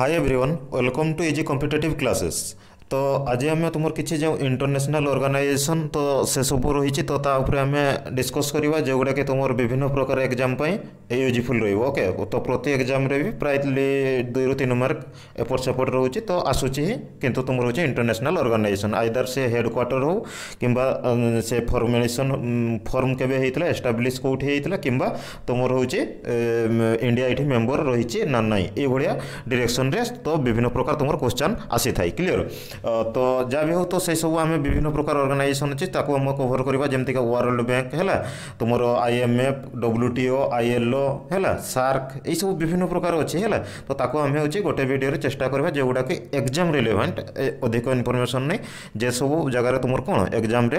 Hi everyone, welcome to AJ Competitive Classes. ତ ଆଜି ଆମେ ତୁମର କିଛି ଯେଉଁ ଇଣ୍ଟରନ୍ୟାସନାଲ୍ ଅର୍ଗାନାଇଜେସନ୍ ତ ସେସବୁ ରହିଛି ତ ତା ଉପରେ ଆମେ ଡିସ୍କସ୍ କରିବା ଯେଉଁଗୁଡ଼ାକି ତୁମର ବିଭିନ୍ନ ପ୍ରକାର ଏକ୍ଜାମ୍ ପାଇଁ ୟୁଜ୍ଫୁଲ୍ ରହିବ ଓକେ ତ ପ୍ରତି ଏକ୍ଜାମ୍ରେ ବି ପ୍ରାୟଲି ଦୁଇରୁ ତିନି ମାର୍କ ଏପଟ ସେପଟ ରହୁଛି ତ ଆସୁଛି ହିଁ କିନ୍ତୁ ତୁମର ହେଉଛି ଇଣ୍ଟରନ୍ୟାସନାଲ୍ ଅର୍ଗାନାଇଜେସନ୍ ଆଇଦର ସେ ହେଡ଼୍ କ୍ୱାର୍ଟର୍ ହେଉ କିମ୍ବା ସେ ଫର୍ମେସନ୍ ଫର୍ମ କେବେ ହେଇଥିଲା ଏଷ୍ଟାବ୍ଲିଶ୍ କେଉଁଠି ହେଇଥିଲା କିମ୍ବା ତୁମର ହେଉଛି ଇଣ୍ଡିଆ ଏଠି ମେମ୍ବର ରହିଛି ନା ନାହିଁ ଏଇଭଳିଆ ଡିରେକ୍ସନ୍ରେ ତ ବିଭିନ୍ନ ପ୍ରକାର ତୁମର କ୍ୱେଶ୍ଚନ୍ ଆସିଥାଏ କ୍ଲିଅର୍ ତ ଯାହା ବି ହେଉ ତ ସେସବୁ ଆମେ ବିଭିନ୍ନ ପ୍ରକାର ଅର୍ଗାନାଇଜେସନ୍ ଅଛି ତାକୁ ଆମେ କଭର୍ କରିବା ଯେମିତିକା ୱାର୍ଲଡ଼ ବ୍ୟାଙ୍କ ହେଲା ତୁମର ଆଇଏମ୍ଏଫ୍ ଡବ୍ଲ୍ୟୁଟିଓ ଆଇଏଲ୍ଓ ହେଲା ସାର୍କ ଏଇସବୁ ବିଭିନ୍ନ ପ୍ରକାର ଅଛି ହେଲା ତ ତାକୁ ଆମେ ହେଉଛି ଗୋଟେ ଭିଡ଼ିଓରେ ଚେଷ୍ଟା କରିବା ଯେଉଁଗୁଡ଼ାକି ଏକ୍ଜାମ୍ ରିଲେଭେଣ୍ଟ ଅଧିକ ଇନଫର୍ମେସନ୍ ନେଇ ଯେସବୁ ଜାଗାରେ ତୁମର କ'ଣ ଏକ୍ଜାମ୍ରେ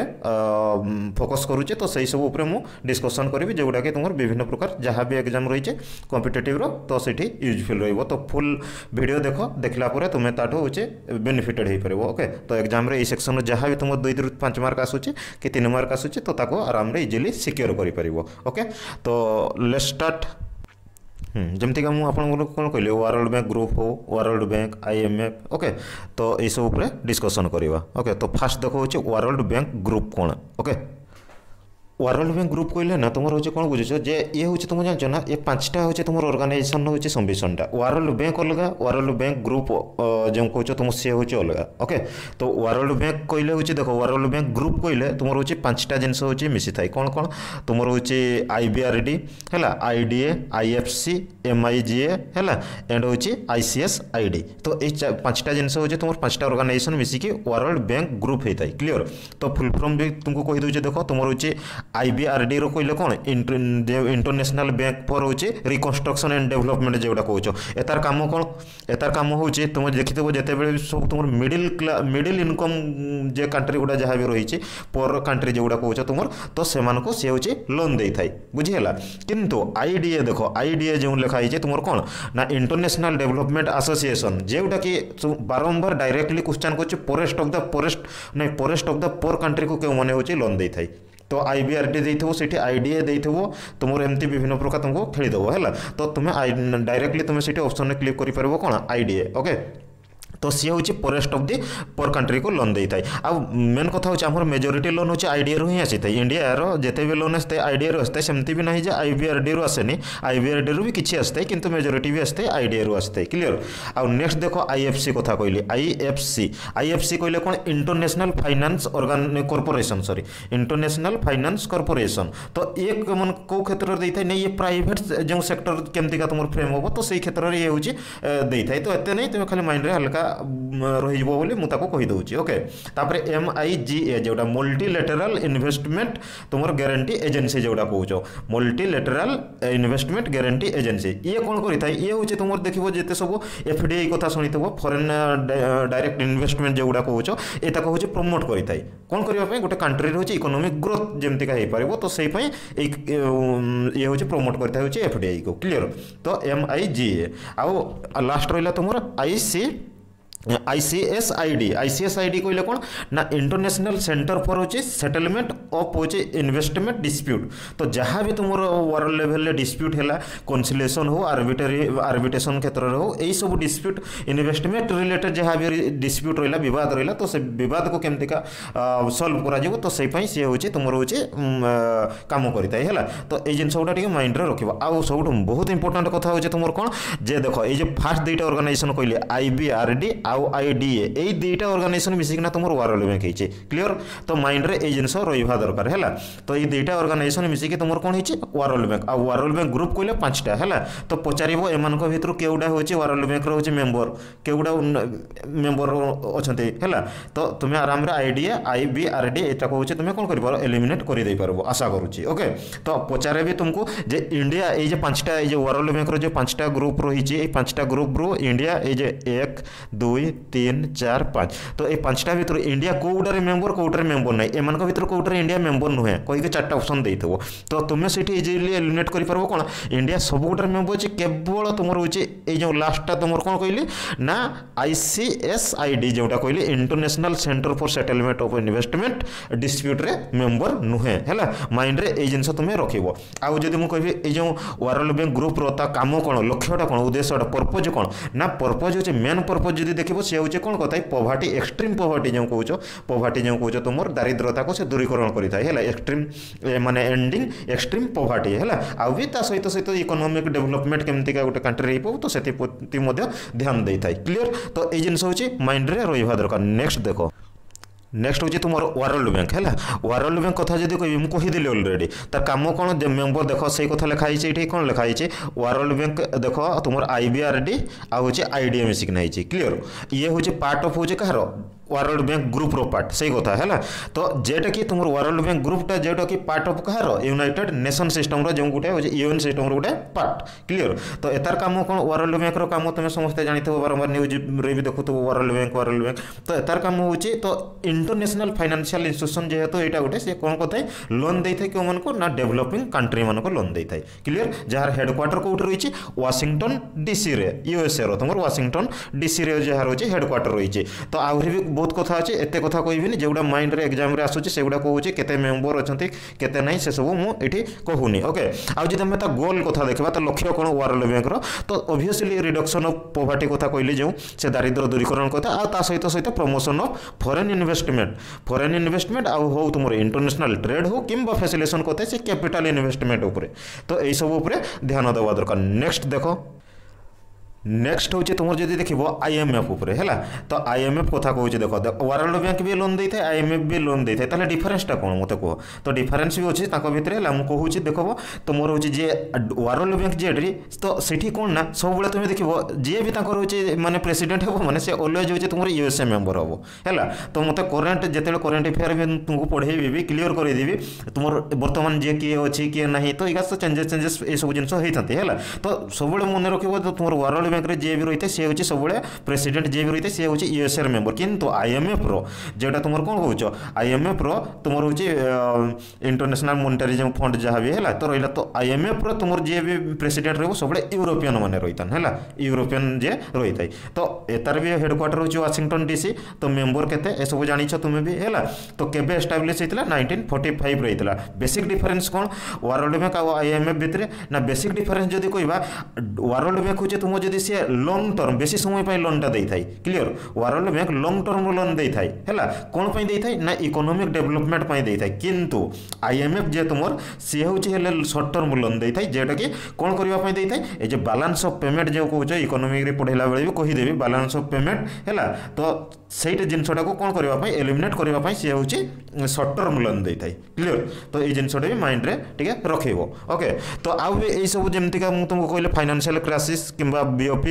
ଫୋକସ୍ କରୁଛେ ତ ସେହିସବୁ ଉପରେ ମୁଁ ଡିସ୍କସନ୍ କରିବି ଯେଉଁଗୁଡ଼ାକି ତୁମର ବିଭିନ୍ନ ପ୍ରକାର ଯାହା ବି ଏକ୍ଜାମ୍ ରହିଛେ କମ୍ପିଟେଟିଭ୍ର ତ ସେଠି ୟୁଜଫୁଲ୍ ରହିବ ତ ଫୁଲ୍ ଭିଡ଼ିଓ ଦେଖ ଦେଖିଲା ପରେ ତୁମେ ତାଠୁ ହେଉଛି ବେନିଫିଟେଡ଼୍ ହେଇପାରିବ कर ओके तो एक्जाम सेक्शन में जहाँ भी तुम दुई रू पांच मार्क आसूचे कि तीन मार्क आसूचे तो ताको आराम इजिली सिक्योर करके तो लेट जमीक मुझे कौन कह वर्ल्ड बैंक ग्रुप हो वर्ल्ड बैंक आईएमएफ ओके तो यू डिस्कसन करवा ओके तो फास्ट देखो वर्ल्ड बैंक ग्रुप कौन ओके ওয়ার্ল্ড ব্যাঙ্ক গ্রুপ কইলে না তোমার হচ্ছে কোণ বুঝুছ যে ইয়ে হচ্ছে তুমি জানছ না এ পাঁচটা হচ্ছে তোমার অর্গানাইজেসন হচ্ছে সম্মিশনটা ওয়ার্ল্ড ব্যাঙ্ক অলগা ওয়ার্ল্ড ব্যাঙ্ক গ্রুপ যে কৌছ তোমার সে হচ্ছে অলগা ওকে তো ওয়ার্ল্ড ব্যাঙ্ক কইলে হচ্ছে দেখো ওয়ার্ল্ড ব্যাঙ্ক গ্রুপ কইলে তোমার হচ্ছে পাঁচটা জিনিস হচ্ছে মিশি থাকে কোণ কোণ তোমার হচ্ছে আইবিআরডি হ্যাঁ আইডিএ আইএফসি এমআইজিএ হ্যাঁ এন্ড হচ্ছে আইসিএস আইডি তো এই পাঁচটা জিনিস হচ্ছে তোমার পাঁচটা অর্গানাইজেসন মিশিকি ওয়ার্ল্ড ব্যাঙ্ক গ্রুপ হয়ে থাকে ক্লিয়র তো ফুল ফর্ম বি তুমি কই দেছে দেখো তোমার হচ্ছে ଆଇବିଆର୍ଡିର କହିଲେ କ'ଣ ଇଣ୍ଟରନ୍ୟାସନାଲ୍ ବ୍ୟାଙ୍କ ଫର୍ ହେଉଛି ରିକନ୍ଷ୍ଟ୍ରକ୍ସନ୍ ଆଣ୍ଡ ଡେଭଲପମେଣ୍ଟ ଯେଉଁଟା କହୁଛ ଏତାର କାମ କ'ଣ ଏତାର କାମ ହେଉଛି ତୁମେ ଦେଖିଥିବ ଯେତେବେଳେ ସବୁ ତୁମର ମିଡ଼ିଲ୍ ମିଡ଼ିଲ୍ ଇନକମ୍ ଯେ କାଣ୍ଟ୍ରି ଗୁଡ଼ା ଯାହା ବି ରହିଛି ପର କାଣ୍ଟ୍ରି ଯେଉଁଗୁଡ଼ା କହୁଛ ତୁମର ତ ସେମାନଙ୍କୁ ସେ ହେଉଛି ଲୋନ୍ ଦେଇଥାଏ ବୁଝିହେଲା କିନ୍ତୁ ଆଇଡିଏ ଦେଖ ଆଇଡିଏ ଯେଉଁ ଲେଖା ହେଇଛି ତୁମର କ'ଣ ନା ଇଣ୍ଟରନ୍ୟାସନାଲ୍ ଡେଭଲପମେଣ୍ଟ ଆସୋସିଏସନ୍ ଯେଉଁଟାକି ବାରମ୍ବାର ଡାଇରେକ୍ଟଲି କ୍ୱେଶ୍ଚନ୍ କରୁଛି ଫରେଷ୍ଟ ଅଫ୍ ଦ ଫରେଷ୍ଟ ନାଇଁ ଫରେଷ୍ଟ ଅଫ୍ ଦ ପର କାଣ୍ଟ୍ରିକୁ କେଉଁମାନେ ହେଉଛି ଲୋନ୍ ଦେଇଥାଏ तो I B R D I IDA देवो तुम्हारे एमती विभिन्न प्रकार तुमको खेलीदेव है तो तुम्हें डायरेक्टली तुम्हें सीठ अप्सन में क्लिक करपर कौन आईडीए ओके তো সি হচ্ছে poorest of the poor country কু লোন দিয়ে থাকে আেন কথা হচ্ছে আমার মেজোরিটি লোন হচ্ছে আইডিআর হি আসি থাকে ইন্ডিয়ার যেতে বি লোন আসতে আইডিআর আসতে সেমতি বি না যে আইবিআরডি রু আসেনি আইবিআরডি রু বি কিছু আসতে কিন্তু মেজোরিটি বি আসতে আইডিআর রু আসতে ক্লিয়ার আেক্সট দেখ আইএফসি কথা কহিলি আইএফসি আইএফসি কহিলে কোণ International Finance organ Corporation sorry International Finance Corporation তো ইয়ে কেউ ক্ষেত্রে দিয়ে থাকে না ইয়ে প্রাইভেট যে সেক্টর কেমিকা তোমার ফ্রেম হব তো সেই ক্ষেত্রে ইয়ে হচ্ছে দিয়ে থাকে তো এতে নেই তুমি খালি মাইন্ডে হালকা ରହିଯିବ ବୋଲି ମୁଁ ତାକୁ କହିଦେଉଛି ଓକେ ତାପରେ ଏମ୍ ଆଇ ଜି ଏ ଯେଉଁଟା ମଲ୍ଟିଲେଟେରାଲ ଇନଭେଷ୍ଟମେଣ୍ଟ ତୁମର ଗ୍ୟାରେଣ୍ଟି ଏଜେନ୍ସି ଯେଉଁଟା କହୁଛ ମଲ୍ଟିଲେଟେରାଲ ଇନଭେଷ୍ଟମେଣ୍ଟ ଗ୍ୟାରେଣ୍ଟି ଏଜେନ୍ସି ଇଏ କ'ଣ କରିଥାଏ ଇଏ ହେଉଛି ତୁମର ଦେଖିବ ଯେତେ ସବୁ ଏଫ୍ ଡି ଆଇ କଥା ଶୁଣିଥିବ ଫରେନ୍ ଡାଇରେକ୍ଟ ଇନଭେଷ୍ଟମେଣ୍ଟ ଯେଉଁଗୁଡ଼ା କହୁଛ ଏ ତାକୁ ହେଉଛି ପ୍ରମୋଟ୍ କରିଥାଏ କ'ଣ କରିବା ପାଇଁ ଗୋଟେ କାଣ୍ଟ୍ରିର ହେଉଛି ଇକୋନୋମିକ୍ ଗ୍ରୋଥ୍ ଯେମିତିକା ହେଇପାରିବ ତ ସେଇ ପାଇଁ ଏଇ ଇଏ ହେଉଛି ପ୍ରମୋଟ୍ କରିଥାଏ ହେଉଛି ଏଫ୍ ଡି ଆଇକୁ କ୍ଲିଅର୍ ତ ଏମ୍ ଆଇ ଜି ଏ ଆଉ ଲାଷ୍ଟ ରହିଲା ତୁମର I C ICS ID ICS ID কইলে কোণ না ইন্টারন্যাশনাল সেন্টার ফর হচ্ছে সেটেলমেন্ট অফ হচ্ছে ইনভেস্টমেন্ট ডিসপ্যুট তো যা বি তোমার ওয়ার্ল্ড লেভেলে ডিসপ্যুট হল কনসিলেসন হো আর্বিটারি আর্বিটেসন ক্ষেত্রে হো এইসব ডিসপ্যুট ইনভেস্টমেন্ট রিলেটেড যা বি ডিসপ্যুট রহলা বিবাদ রহলা তো সে বিবাদকে কেমিকা সলভ করা তো সেইপাই সি হচ্ছে তোমার হচ্ছে কাম করে থাকে হল তো এই জিনিসগুলো টিকি মাইন্ডে রাখব আউ সবুঠ বহুত ইম্পর্টাট কথা হচ্ছে তোমার কোণ যে দেখ এই যে ফার্স্ট দুইটা অর্গানাইজেসন কইলে আইবিআরডি ଆଉ ଆଇ ଡି ଏ ଏଇ ଦୁଇଟା ଅର୍ଗାନାଇଜେସନ୍ ମିଶିକିନା ତୁମର ୱାର୍ଲଡ ବ୍ୟାଙ୍କ ହେଇଛି କ୍ଲିଅର ତ ମାଇଣ୍ଡରେ ଏଇ ଜିନିଷ ରହିବା ଦରକାର ହେଲା ତ ଏଇ ଦୁଇଟା ଅର୍ଗାନାଇଜେସନ୍ ମିଶିକି ତୁମର କ'ଣ ହେଇଛି ୱାର୍ଲଡ ବ୍ୟାଙ୍କ ଆଉ ୱାର୍ଲଡ ବ୍ୟାଙ୍କ ଗ୍ରୁପ୍ କହିଲେ ପାଞ୍ଚଟା ହେଲା ତ ପଚାରିବ ଏମାନଙ୍କ ଭିତରୁ କେଉଁଟା ହେଉଛି ୱାର୍ଲଡ ବ୍ୟାଙ୍କର ହେଉଛି ମେମ୍ବର କେଉଁଟା ମେମ୍ବର ଅଛନ୍ତି ହେଲା ତ ତୁମେ ଆରାମରେ I D A I B R D ଏଇଟାକୁ କହୁଛି ତୁମେ କ'ଣ କରିପାରିବ ଏଲିମିନେଟ୍ କରିଦେଇପାରିବ ଆଶା କରୁଛି ଓକେ ତ ପଚାରେ ବି ତୁମକୁ ଯେ ଇଣ୍ଡିଆ ଏଇ ଯେ ପାଞ୍ଚଟା ଏଇ ଯେ ୱାର୍ଲଡ ବ୍ୟାଙ୍କର ଯେଉଁ ପାଞ୍ଚଟା ଗ୍ରୁପ୍ ରହିଛି ଏଇ ପାଞ୍ଚଟା ଗ୍ରୁପ୍ରୁ ଇଣ୍ଡିଆ ଏଇ ଯେ ଏକ ଦୁଇ ଦୁଇ ତିନି ଚାରି ପାଞ୍ଚ ତ ଏଇ ପାଞ୍ଚଟା ଭିତରୁ ଇଣ୍ଡିଆ କେଉଁଟାରେ ମେମ୍ବର କେଉଁଟାରେ ମେମ୍ବର ନାହିଁ ଏମାନଙ୍କ ଭିତରୁ କେଉଁଟାରେ ଇଣ୍ଡିଆ ମେମ୍ବର ନୁହେଁ କହିକି ଚାରିଟା ଅପସନ୍ ଦେଇଥିବ ତ ତୁମେ ସେଇଠି ଇଜିଲି ଏଲିମିନେଟ୍ କରିପାରିବ କ'ଣ ଇଣ୍ଡିଆ ସବୁ ଗୋଟାରେ ମେମ୍ବର ଅଛି କେବଳ ତୁମର ହେଉଛି ଏଇ ଯେଉଁ ଲାଷ୍ଟଟା ତୁମର କ'ଣ କହିଲି ନା I C S I D ଯେଉଁଟା କହିଲି international centre for settlement of investment ଡିସ୍ପ୍ୟୁଟ୍ରେ member ନୁହେଁ ହେଲା ମାଇଣ୍ଡରେ ଏଇ ଜିନିଷ ତୁମେ ରଖିବ ଆଉ ଯଦି ମୁଁ କହିବି ଏଇ ଯେଉଁ ୱାର୍ଲଡ ବ୍ୟାଙ୍କ ଗ୍ରୁପ୍ର ତା କାମ କ'ଣ ଲକ୍ଷ୍ୟଟା କ'ଣ ଉଦ୍ଦେଶ୍ୟଟା ପର୍ପୋଜ୍ କ'ଣ ନା ପର୍ପୋଜ୍ ହେଉଛି ମେନ୍ ପର୍ପୋଜ୍ ଯଦି ଦେଖି ଦେଖିବ ସେ ହେଉଛି କ'ଣ କଥା ପଭାର୍ଟି ଏକ୍ସଟ୍ରିମ୍ ପଭାର୍ଟି ଯେଉଁ କହୁଛ ପଭାର୍ଟି ଯେଉଁ କହୁଛ ତୁମର ଦାରିଦ୍ରତାକୁ ସେ ଦୂରୀକରଣ କରିଥାଏ ହେଲା ଏକ୍ସଟ୍ରିମ୍ ମାନେ ଏଣ୍ଡିଂ ଏକ୍ସଟ୍ରିମ୍ ପଭାର୍ଟି ହେଲା ଆଉ ବି ତା ସହିତ ସହିତ ଇକୋନୋମିକ୍ ଡେଭଲପମେଣ୍ଟ କେମିତିକା ଗୋଟେ କଣ୍ଟ୍ରି ହେଇପାଉ ତ ସେଥିପ୍ରତି ମଧ୍ୟ ଧ୍ୟାନ ଦେଇଥାଏ କ୍ଲିଅର ତ ଏଇ ଜିନିଷ ହେଉଛି ମାଇଣ୍ଡରେ ରହିବା ଦରକାର ନେକ୍ସଟ ଦେଖ নেক্সট হচ্ছে তোমার ওয়ারাল ব্যাঙ্ক হল ওয়ারাল ব্যাঙ্ক কথা যদি কবি মু কহিদেলি অলরেডি তার কাম কোণ মেম্বর দেখ সেই কথা লেখা হয়েছে এটি কোণ লেখা হয়েছে ওয়ারাল ব্যাঙ্ক দেখ তোমার আইবিআরডি আর হচ্ছে আইডিএমএসি কিনা হয়েছে ক্লিয়ার ইয়ে হচ্ছে পার্ট অফ হচ্ছে কাহার ୱାର୍ଲଡ ବ୍ୟାଙ୍କ ଗ୍ରୁପର ପାର୍ଟ ସେଇ କଥା ହେଲା ତ ଯେଟାକି ତୁମର ୱାର୍ଲଡ ବ୍ୟାଙ୍କ ଗ୍ରୁପଟା ଯେଉଁଟାକି ପାର୍ଟ ଅଫ୍ କାହାର ୟୁନାଇଟେଡ୍ ନେସନ୍ ସିଷ୍ଟମର ଯେଉଁ ଗୋଟେ ହେଉଛି ୟୁଏନ୍ ସିଷ୍ଟମର ଗୋଟେ ପାର୍ଟ କ୍ଲିଅର ତ ଏତାର କାମ କ'ଣ ୱାର୍ଲଡ ବ୍ୟାଙ୍କର କାମ ତୁମେ ସମସ୍ତେ ଜାଣିଥିବ ବାରମ୍ବାର ନ୍ୟୁଜ୍ରେ ବି ଦେଖୁଥିବ ୱାର୍ଲଡ ବ୍ୟାଙ୍କ ୱାର୍ଲଡ ବ୍ୟାଙ୍କ ତ ଏତାର କାମ ହେଉଛି ତ ଇଣ୍ଟରନ୍ୟାସନାଲ ଫାଇନାନ୍ସିଆଲ ଇନଷ୍ଟିଟ୍ୟୁସନ୍ ଯେହେତୁ ଏଇଟା ଗୋଟେ ସେ କ'ଣ କରିଥାଏ ଲୋନ୍ ଦେଇଥାଏ କେଉଁମାନଙ୍କୁ ନା ଡେଭଲପିଂ କଣ୍ଟ୍ରିମାନଙ୍କୁ ଲୋନ୍ ଦେଇଥାଏ କ୍ଲିଅର ଯାହାର ହେଡ଼କ୍ୱାର୍ଟର କେଉଁଠି ରହିଛି ୱାଶିଂଟନ୍ ଡିସିରେ ୟୁଏସ୍ଏର ତୁମର ୱାଶିଂଟନ୍ ଡିସିରେ ଯାହାର ହେଉଛି ହେଡ଼କ୍ୱାର୍ଟର ରହିଛି ତ ଆହୁରି ବି ବହୁତ କଥା ଅଛି ଏତେ କଥା କହିବିନି ଯେଉଁଗୁଡ଼ା ମାଇଣ୍ଡରେ ଏକ୍ଜାମ୍ରେ ଆସୁଛି ସେଗୁଡ଼ା କହୁଛି କେତେ ମେମ୍ବର ଅଛନ୍ତି କେତେ ନାହିଁ ସେସବୁ ମୁଁ ଏଠି କହୁନି ଓକେ ଆଉ ଯଦି ଆମେ ତା ଗୋଲ୍ କଥା ଦେଖିବା ତା ଲକ୍ଷ୍ୟ କ'ଣ ୱାର୍ଲଡ଼ ବ୍ୟାଙ୍କର ତ ଅଭିୟସଲି ରିଡକ୍ସନ୍ ଅଫ୍ ପୋଭାର୍ଟି କଥା କହିଲି ଯେଉଁ ସେ ଦାରିଦ୍ର୍ୟ ଦୂରୀକରଣ କଥା ଆଉ ତା ସହିତ ସହିତ promotion of foreign investment foreign investment ଆଉ ହଉ ତୁମର ଇଣ୍ଟରନ୍ୟାସନାଲ୍ ଟ୍ରେଡ୍ ହଉ କିମ୍ବା ଫ୍ୟାସିଲେସନ୍ କଥା ସେ କ୍ୟାପିଟାଲ୍ ଇନଭେଷ୍ଟମେଣ୍ଟ ଉପରେ ତ ଏଇସବୁ ଉପରେ ଧ୍ୟାନ ଦେବା ଦରକାର ନେକ୍ସଟ୍ ଦେଖ নেক্সট হচ্ছে তোমার যদি দেখব আইএমএফ উপরে হল তো আইএমএফ কথা কହୁছি দেখ ওয়ার্ল্ড ব্যাঙ্ক বি লোন দিয়ে আইএমএফ বি লোন দিয়ে তাহলে ডিফরেন্সটা কোণ মতো কুহ তো ডিফরেন্স বি অছে তাঁর ভিতরে হল মু কুচি দেখব তোমার হচ্ছে যে ওয়ার্ল্ড ব্যাঙ্ক জেড্রি তো সেটি কোণ না সবুলে তুমি দেখব যে বি তাঁর হচ্ছে মানে প্রেসিডেন্ট হব মানে সে অলওয়েজ হচ্ছে তোমার ইউএসএ মেম্বর হব হল তো মতো করেন্ট যেত করেন্ট এফেয়ার বি তুমি পড়াইবি বি ক্লিয়র করাইদেবি তোমার বর্তমান যে কি অছি কি না তো এইগুলা চেঞ্জেস চেঞ্জেস এসব জিনিস হয়ে থাকে হল তো সবুলে মনে রাখব তোমার ওয়ার্ল্ড बैंक जे भी रही है सी सब प्रेसीडेट जे भी रही है सी हूँ ईएसआर मेम्बर कितु आईएमएफ रोटा तुम कौन कौ आईएमएफ रुम हूँ इंटरनेसनाल मोनिटरीजम फंड जहाँ भी है तो रही तो आईएमएफ रुम जे भी प्रेसीडेट रोज सब यूरोपियन मैंने रही था है यूरोपियन जे रही था तो यार भी हेडक्वाटर हूँ वाशिंगटन डीसी तो मेम्बर के सब जान तुम्हें भी है तो केवे एस्टाब्लीश होता नाइंटीन फोर्टी फाइव रही था बेसिक डिफरेन्स कौन वर्ल्ड बैंक आईएमएफ भितर ना बेसिक डिफरेन्स जब कह वर्ल्ड बैंक हूँ तुम जो সে লং টর্ম বেশি সময় পাই লোনটা দেইথাই clear world bank long term loan দেইথাই হেলা কোন পাই দেইথাই না ইকোনমিক ডেভেলপমেন্ট পাই দেইথাই কিন্তু আইএমএফ যে তোমার সি হচ্ছে হলে শর্ট টর্ম লোন দেইথাই যেটা কি কোন করিবা পাই দেইথাই এই যে ব্যালান্স অফ পেমেন্ট যে কହୁଛ ইকোনমিক রে পড়াইলা বেলে বি কহিদেবি ব্যালান্স অফ পেমেন্ট হেলা তো সেইটা জিনিসটাকে কোণ করা এলিমিনেট করা সি হচ্ছে সর্ট টর্ম লোন দিয়ে ক্লিয়ার তো এই জিনিসটা বি মাইন্ডে টিকি রখাইব ওকে তো আউ এইসব যেমিকা মু তোমাকে কহিলেন ফাইনান্সিয়াল ক্রাইসিস কিংবা বি अफ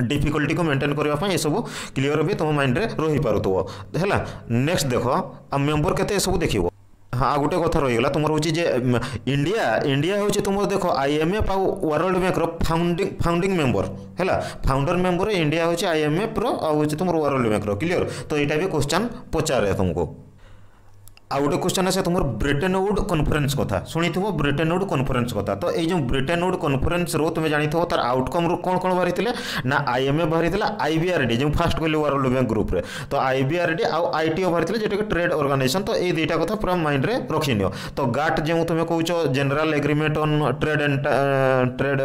डिफिकल्टी को मेंटेन करवाई ये सब क्लीयर भी तुम माइंड में तो तो हाँ, रही पार है नेक्स्ट देख आ मेम्बर के सब देख हाँ गोटे कथ रही तुम हूँ जे इंडिया इंडिया हूँ तुम देख आईएमएफ आउ world bank founding founding member है फाउंडर मेंबर इंडिया हूँ आईएमएफ रुम वर्ल्ड बैंक क्लीयर तो यहाँ भी क्वेश्चन पचारे तुमको आउ गोटे क्वेश्चन आसा तुम ब्रिटेन वुड कन्फरेन्स क्या शुणी थो ब्रिटेन वुड कन्फरेन्स क्या तो ये ब्रिटेन वुड कन्फरेन्स रो तुम जानी थो तार आउटकम रु कौन कौन बाहरी ना आई एम ए बाहरी आई वि डी जो फास्ट कहली वर्ल्ड बैंक ग्रुप रे तो आई वि डी आउ आई टी ओ बाहरी जोटा ट्रेड अर्गानाइजेसन तो ये दुटा क्या पूरा माइंड में रखि तो गाट जो तुम कौ general agreement on trade and trade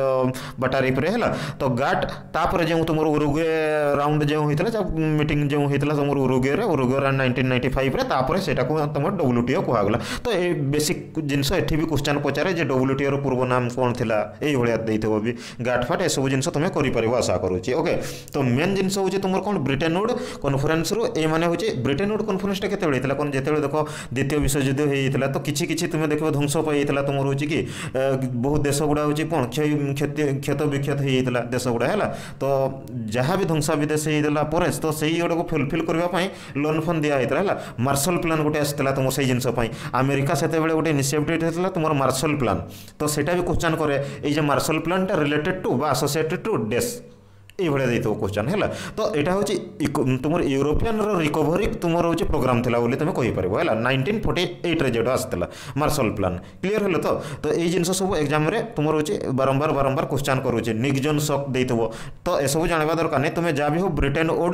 बटारिफ्रे है तो गाट तापर जो तुम उरुगे राउंड जो होता मीट जो होता तुम Uruguay Uruguay nineteen ninety five से तुम ଡବ୍ଲ୍ୟୁଟିଓ କୁହାଗଲା ତ ଏ ବେସିକ୍ ଜିନିଷ ଏଠି ବି କ୍ୱେଶ୍ଚନ୍ ପଚାରେ ଯେ ଡବ୍ଲ୍ୟୁଟିଓର ପୂର୍ବ ନାମ କ'ଣ ଥିଲା ଏଇଭଳିଆ ଦେଇଥିବ ବି ଗାଟ୍ ଫାଟ୍ ଏସବୁ ଜିନିଷ ତୁମେ କରିପାରିବ ଆଶା କରୁଛି ଓକେ ତ ମେନ୍ ଜିନିଷ ହେଉଛି ତୁମର କ'ଣ ବ୍ରିଟେନଉଡ୍ କନଫରେନ୍ସରୁ ଏମାନେ ହେଉଛି ବ୍ରିଟେନଉଡ୍ କନଫରେନ୍ସଟା କେତେବେଳେ ହେଇଥିଲା କ'ଣ ଯେତେବେଳେ ଦେଖ ଦ୍ୱିତୀୟ ବିଶ୍ୱଯୁଦ୍ଧ ହେଇଯାଇଥିଲା ତ କିଛି କିଛି ତୁମେ ଦେଖିବ ଧ୍ୱଂସ ପାଇଯାଇଥିଲା ତୁମର ହେଉଛି କି ବହୁତ ଦେଶ ଗୁଡ଼ା ହେଉଛି କ'ଣ କ୍ଷତି କ୍ଷତ ବିକ୍ଷତ ହେଇଯାଇଥିଲା ଦେଶ ଗୁଡ଼ା ହେଲା ତ ଯାହା ବି ଧ୍ୱଂସାବିଦେଶ ହେଇଥିଲା ପରେ ତ ସେଇ ଗୁଡ଼ାକୁ ଫୁଲଫିଲ୍ କରିବା ପାଇଁ ଲୋନ୍ ଫୋନ୍ ଦିଆହେଇଥିଲା ହେଲା ମାର୍ଶାଲ ପ୍ଲାନ୍ ଗୋଟେ ଆସିଥିଲା ତୁମ ମୁଁ ସେଇ ଜିନିଷ ପାଇଁ ଆମେରିକା ସେତେବେଳେ ଗୋଟେ ଇନିସିଏଟିଭ୍ ହେଇଥିଲା ତୁମର ମାର୍ଶଲ୍ ପ୍ଲାନ୍ ତ ସେଇଟା ବି କ୍ୱେଶ୍ଚନ୍ କରେ ଏଇ ଯେ ମାର୍ଶଲ୍ ପ୍ଲାନ୍ଟା ରିଲେଟେଡ୍ ଟୁ ବା ଆସୋସିଏଟେଡ୍ ଟୁ ଡେସ୍ এইভাবে দিয়ে কোশ্চেন হল তো এটা হচ্ছে তোমার ইউরোপিয়ান রিকভরি তোমার হচ্ছে প্রোগ্রাম লা বলে তুমি কইপার হল নাইনটিন ফোর্টি এইট্রে যেটা আসলে মার্শাল প্লান ক্লিয়ার হল তো তো এই জিনিস সব এক্সামে তোমার হচ্ছে বারম্বার বারম্বার কোশ্চেন করুছে নিকজন সক দেইথব তো এসব জাঁয়া দরকার নাই তুমি যা বি হোক ব্রিটেন উড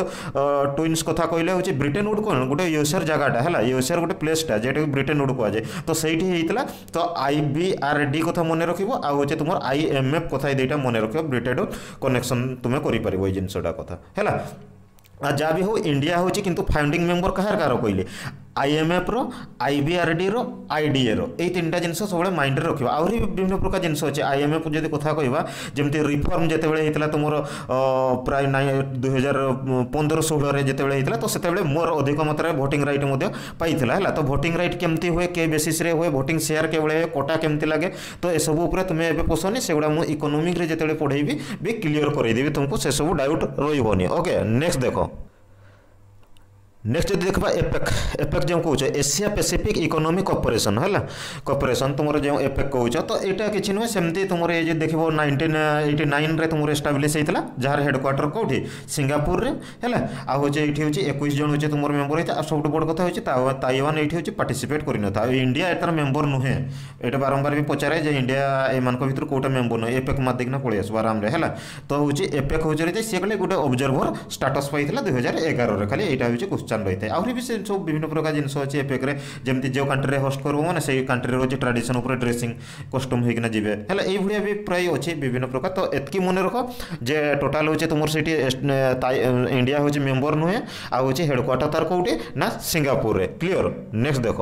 টুইন্স কথা কইলে হচ্ছে ব্রিটেন উড কোন গোটে ইউএসএর জায়গাটা হল ইউএসএর গোটে প্লেসটা যেটা ব্রিটেন উড কুয়াযায় তো সেইটি হয়েছিল তো আই বি আর ডি কথা মনে রাখব আ হচ্ছে তোমার আই এম এফ কথা দুইটা মনে রাখব ব্রিটেন উড কনেকশন তুমি କରିପାରିବ এই ଜିনিসটা কথা ହେଲା আর যা ବି ହଉ ଇଣ୍ଡିଆ ହେଉଛି କିନ୍ତୁ ଫାଉଣ୍ଡିଂ ମେମ୍ବର କାହାର କାହାର କହିଲେ ଆଇଏମ୍ଏଫ୍ର ଆଇବିଆର୍ଡ଼ିର ଆଇଡିଏର ଏଇ ତିନିଟା ଜିନିଷ ସବୁବେଳେ ମାଇଣ୍ଡରେ ରଖିବା ଆହୁରି ବିଭିନ୍ନ ପ୍ରକାର ଜିନିଷ ଅଛି ଆଇଏମ୍ଏଫ୍ ଯଦି କଥା କହିବା ଯେମିତି ରିଫର୍ମ ଯେତେବେଳେ ହେଇଥିଲା ତୁମର ପ୍ରାୟ ଦୁଇହଜାର ପନ୍ଦର ଷୋହଳରେ ଯେତେବେଳେ ହେଇଥିଲା ତ ସେତେବେଳେ ମୋର ଅଧିକ ମାତ୍ରାରେ ଭୋଟିଂ ରାଇଟ୍ ମଧ୍ୟ ପାଇଥିଲା ହେଲା ତ ଭୋଟିଂ ରାଇଟ୍ କେମିତି ହୁଏ କେ ବେସିସ୍ରେ ହୁଏ ଭୋଟିଂ ସେୟାର କେଭଳି ହୁଏ କୋଟା କେମିତି ଲାଗେ ତ ଏସବୁ ଉପରେ ତୁମେ ଏବେ ପଶନି ସେଗୁଡ଼ା ମୁଁ ଇକୋନୋମିକ୍ରେ ଯେତେବେଳେ ପଢ଼େଇବି ବି କ୍ଲିଅର୍ କରେଇଦେବି ତୁମକୁ ସେସବୁ ଡାଉଟ୍ ରହିବନି ଓକେ ନେକ୍ସଟ ଦେଖ नेक्स्ट जदि देखा एपेक् एपेक् जो कौ एसिया पेसीफिक इकोनोमिक कपरेसन है कपरेसन तुम जो एपेक् कौच तो यहाँ किसी नुहे सेमती तुम ये देख नाइंटीन एटी नाइन तुम एस्टाब्लीश होता जहाँ हेडक्वाटर कौटी सिंगापुर है आउे ये हूँ एक जन हो तुम मेम्बर होता है सब बड़ कथा हो ताइवान ये हूँ पार्टिसिपेट कर इंडिया यार मेम्बर नुहे ये बारंबार भी पचारे जे इंडिया ये भर कौटा मेम्बर नुहे एपेक् ना पलि आसो आराम है तो हूँ एपेक् हूँ सी गोटे अबजर्भर स्टाटस पाई दुई हजार एगार खाली यहाँ हूँ क्वेश्चन ଚାଲୁ ରହିଥାଏ ଆହୁରି ବି ସେ ସବୁ ବିଭିନ୍ନ ପ୍ରକାର ଜିନିଷ ଅଛି ଏ ଯେମିତି ଯେଉଁ କାଣ୍ଟ୍ରିରେ ହୋଷ୍ଟ କରିବ ମାନେ ସେଇ କାଣ୍ଟ୍ରିର ହେଉଛି ଟ୍ରାଡ଼ିସନ୍ ଉପରେ ଡ୍ରେସିଂ କଷ୍ଟୁମ୍ ହୋଇକିନା ଯିବେ ହେଲେ ଏଇଭଳିଆ ବି ପ୍ରାୟ ଅଛି ବିଭିନ୍ନ ପ୍ରକାର ତ ଏତିକି ମନେ ରଖ ଯେ ଟୋଟାଲ୍ ହେଉଛି ତୁମର ସେଇଠି ଇଣ୍ଡିଆ ହେଉଛି ମେମ୍ବର ନୁହେଁ ଆଉ ହେଉଛି ହେଡ଼କ୍ୱାର୍ଟର ତାର କେଉଁଠି ନା ସିଙ୍ଗାପୁରରେ କ୍ଲିଅର ନେକ୍ସଟ ଦେଖ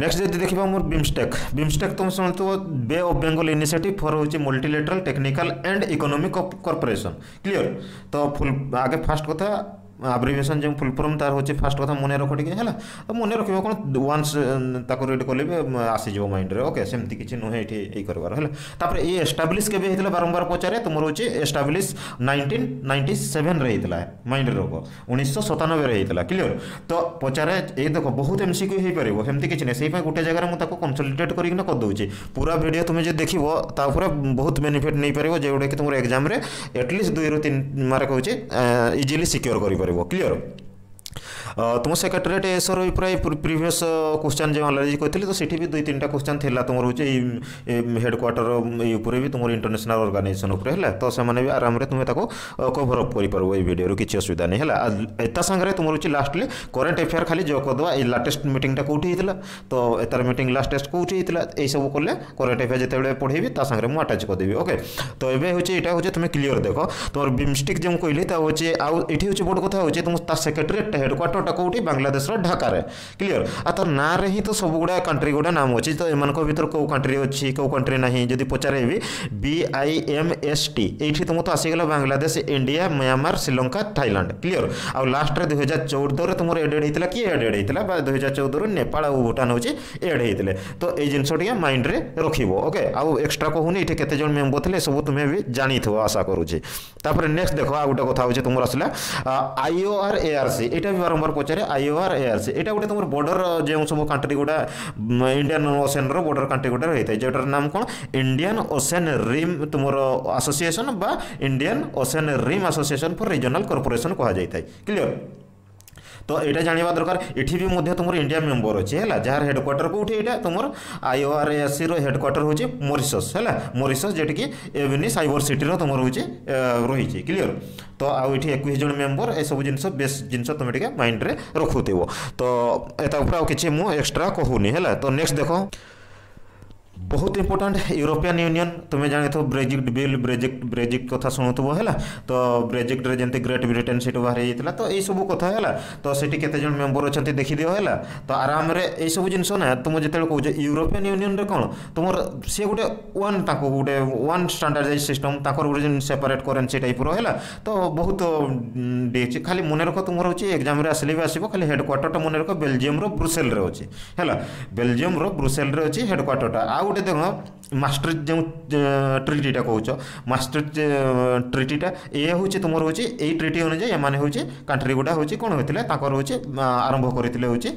ନେକ୍ସଟ ଯଦି ଦେଖିବା ମୋର ବିମ୍ଷ୍ଟେକ୍ ବିମ୍ଷ୍ଟେକ୍ ତୁମେ ଶୁଣିଥିବ ବେ ଅଫ୍ ବେଙ୍ଗଲ ଇନିସିଏଟିଭ୍ ଫର୍ ହେଉଛି multilateral technical and economic corporation clear ତ ଫୁଲ୍ ଆଗେ ଫାଷ୍ଟ କଥା आब्रिभेसन जो फुल फर्म तार हो फास्ट कथ मन रख टे मन रख वाक रिड कले आसीज माइंड में ओके सेमती किसी नुहे ये ये करार ये एस्टाब्लीश के बारंबार पचारे तुम हूँ एस्टाब्लीश नाइंटीन नाइंटी सेवेन रे माइंड रोग उन्नीस सौ सतानबे होता क्लीयर तो पचारे ये देख बहुत एम सिक्यू हो पारे सेमती किसी नहीं से गोटे जगह मुझे कनसल्टेट करना करदे पूरा भिड तुम जो देखे बहुत बेनिफिट नहीं पार जो गुड़ा कि तुम एक्जाम एटलिस्ट दुई रू तीन मार्क होजिली सिक्योर कर eu Revoquiero. ତୁମ ସେକ୍ରେଟାରିଏଟ୍ ଏସ୍ର ପ୍ରାୟ ପ୍ରିଭିୟସ୍ କ୍ୱେଶ୍ଚନ୍ ଯେଉଁ ଆନାଲିଜ୍ କରିଥିଲି ତ ସେଠି ବି ଦୁଇ ତିନିଟା କ୍ୱେଶ୍ଚନ୍ ଥିଲା ତୁମର ହେଉଛି ଏଇ ହେଡ଼କ୍ୱାର୍ଟର ଏଇ ଉପରେ ବି ତୁମର ଇଣ୍ଟରନ୍ୟାସନାଲ୍ ଅର୍ଗାନାଇଜେସନ୍ ଉପରେ ହେଲା ତ ସେମାନେ ବି ଆରାମରେ ତୁମେ ତାକୁ କଭର୍ ଅପ୍ କରିପାରିବ ଏଇ ଭିଡ଼ିଓରୁ କିଛି ଅସୁବିଧା ନାହିଁ ହେଲା ତା ସାଙ୍ଗରେ ତୁମର ହେଉଛି ଲାଷ୍ଟଲି କରେଣ୍ଟ ଏଫେୟାର୍ ଖାଲି ଯୋଗ କରିଦେବା ଏଇ ଲାଟେଷ୍ଟ ମିଟିଂଟା କେଉଁଠି ହେଇଥିଲା ତ ତାର ମିଟିଂ ଲାଷ୍ଟେଷ୍ଟ କେଉଁଠି ହେଇଥିଲା ଏଇସବୁ କଲେ କରେଣ୍ଟ ଏଫେୟାର୍ ଯେତେବେଳେ ପଢ଼େଇବି ତା ସାଙ୍ଗରେ ମୁଁ ଆଟାଚ୍ କରିଦେବି ଓକେ ତ ଏବେ ହେଉଛି ଏଇଟା ହେଉଛି ତୁମେ କ୍ଲିଅର୍ ଦେଖ ତୁମର ବିମ୍ଷ୍ଟିକ୍ ଯେଉଁ କହିଲି ତା ହେଉଛି ଆଉ ଏଠି ହେଉଛି ବଡ଼ କଥା ହେଉଛି ତୁମ ତା ସେକ୍ରେଟାରିଏଟ୍ ହେଡ଼କ୍ୱାର୍ଟରଟା कौटी बांग्लादेश ढाकर क्लीयर आ तो ना ही तो सब गुड़ा कंट्री गुड़ा नाम अच्छे तो इन भितर कौ कंट्री अच्छी कौ कंट्री ना जी पचारे B I M S T तुमको आसगला Bangladesh India Myanmar Sri Lanka Thailand clear आउ लास्ट दुई हजार चौदह तुम एडेड होता किए एडेड होता है दुई हजार चौदह नेपाल और भूटान हूँ एड होते तो ये जिनसा माइंड में रखे ओके आउ एक्सट्रा कहूनी ये कैसे मेम्बर थे सब तुम्हें भी जानी थो आशा करुच्छे नेक्स्ट देख आ गोटे कथ हो तुम आईओ आर एआरसी यहाँ भी बारम्बार ନମ୍ବର ପଚାରେ ଆଇଓଆର୍ ଏଆର୍ସ ଏଇଟା ଗୋଟେ ତୁମର ବର୍ଡ଼ର ଯେଉଁ ସବୁ କଣ୍ଟ୍ରି ଗୁଡ଼ା ଇଣ୍ଡିଆନ୍ ଓସେନ୍ର ବର୍ଡ଼ର କଣ୍ଟ୍ରି ଗୁଡ଼ା ରହିଥାଏ ଯେଉଁଟାର ନାମ କ'ଣ ଇଣ୍ଡିଆନ୍ ଓସେନ୍ ରିମ୍ ତୁମର ଆସୋସିଏସନ୍ ବା Indian ocean rim association for regional corporation କୁହାଯାଇଥାଏ କ୍ଲିଅର୍ तो ये जाना दरकार इटी भी तुम इंडिया मेम्बर अच्छे है जहाँ हेडक्वाटर कौटी ये तुम आई आर एस सी रेडक्वाटर हूँ मरीसस है मरीस जेटी की एवेन्यू सैबर सिटर तुम हूँ रही क्लीयर तो आउ ये एक जन मेम्बर यह सब जिन बेस जिन तुम माइंड में रखु थो तो ये मुझे एक्सट्रा कहूनी है तो नेक्स्ट देख ବହୁତ ଇମ୍ପୋର୍ଟାଣ୍ଟ ୟୁରୋପିଆନ୍ ୟୁନିୟନ୍ ତୁମେ ଜାଣିଥିବ ବ୍ରେଜିଟ୍ ବିଲ୍ ବ୍ରେଜିଟ୍ ବ୍ରେଜିଟ୍ କଥା ଶୁଣୁଥିବ ହେଲା ତ ବ୍ରେଜିଟ୍ରେ ଯେମିତି ଗ୍ରେଟ୍ ବ୍ରିଟେନ୍ ସେଠୁ ବାହାରି ଯାଇଥିଲା ତ ଏଇସବୁ କଥା ହେଲା ତ ସେଠି କେତେଜଣ ମେମ୍ବର ଅଛନ୍ତି ଦେଖିଦିଅ ହେଲା ତ ଆରାମରେ ଏଇସବୁ ଜିନିଷ ନା ତୁମେ ଯେତେବେଳେ କହୁଛ ୟୁରୋପିଆନ୍ ୟୁନିୟନ୍ରେ କ'ଣ ତୁମର ସିଏ ଗୋଟେ ୱାନ୍ ତାଙ୍କୁ ଗୋଟେ ୱାନ୍ ଷ୍ଟାଣ୍ଡାର୍ଡ଼ାଇଜ୍ ସିଷ୍ଟମ୍ ତାଙ୍କର ଗୋଟେ ଯେମିତି ସେପାରେଟ୍ କରେନ୍ସି ଟାଇପ୍ର ହେଲା ତ ବହୁତ ଦେଇଛି ଖାଲି ମନେ ରଖ ତୁମର ହେଉଛି ଏକ୍ଜାମ୍ରେ ଆସିଲେ ବି ଆସିବ ଖାଲି ହେଡ଼କ୍ୱାର୍ଟରଟା ମନେ ରଖ ବେଲଜିୟମ୍ର ବ୍ରୁସେଲ୍ରେ ଅଛି ହେଲା ବେଲଜିୟମ୍ର ବ୍ରୁସେଲ୍ରେ ଅଛି ହେଡ଼କ୍ୱାର୍ଟରଟା ଆଉ ଗୋଟେ ତାପରେ ଦେଖ ମାଷ୍ଟର ଯେଉଁ ଟ୍ରିଟିଟା କହୁଛ ମାଷ୍ଟର ଟ୍ରିଟିଟା ଏ ହେଉଛି ତୁମର ହେଉଛି ଏଇ ଟ୍ରିଟି ଅନୁଯାୟୀ ଏମାନେ ହେଉଛି କଣ୍ଟ୍ରି ଗୁଡ଼ା ହେଉଛି କ'ଣ ହୋଇଥିଲା ତାଙ୍କର ହେଉଛି ଆରମ୍ଭ କରିଥିଲେ ହେଉଛି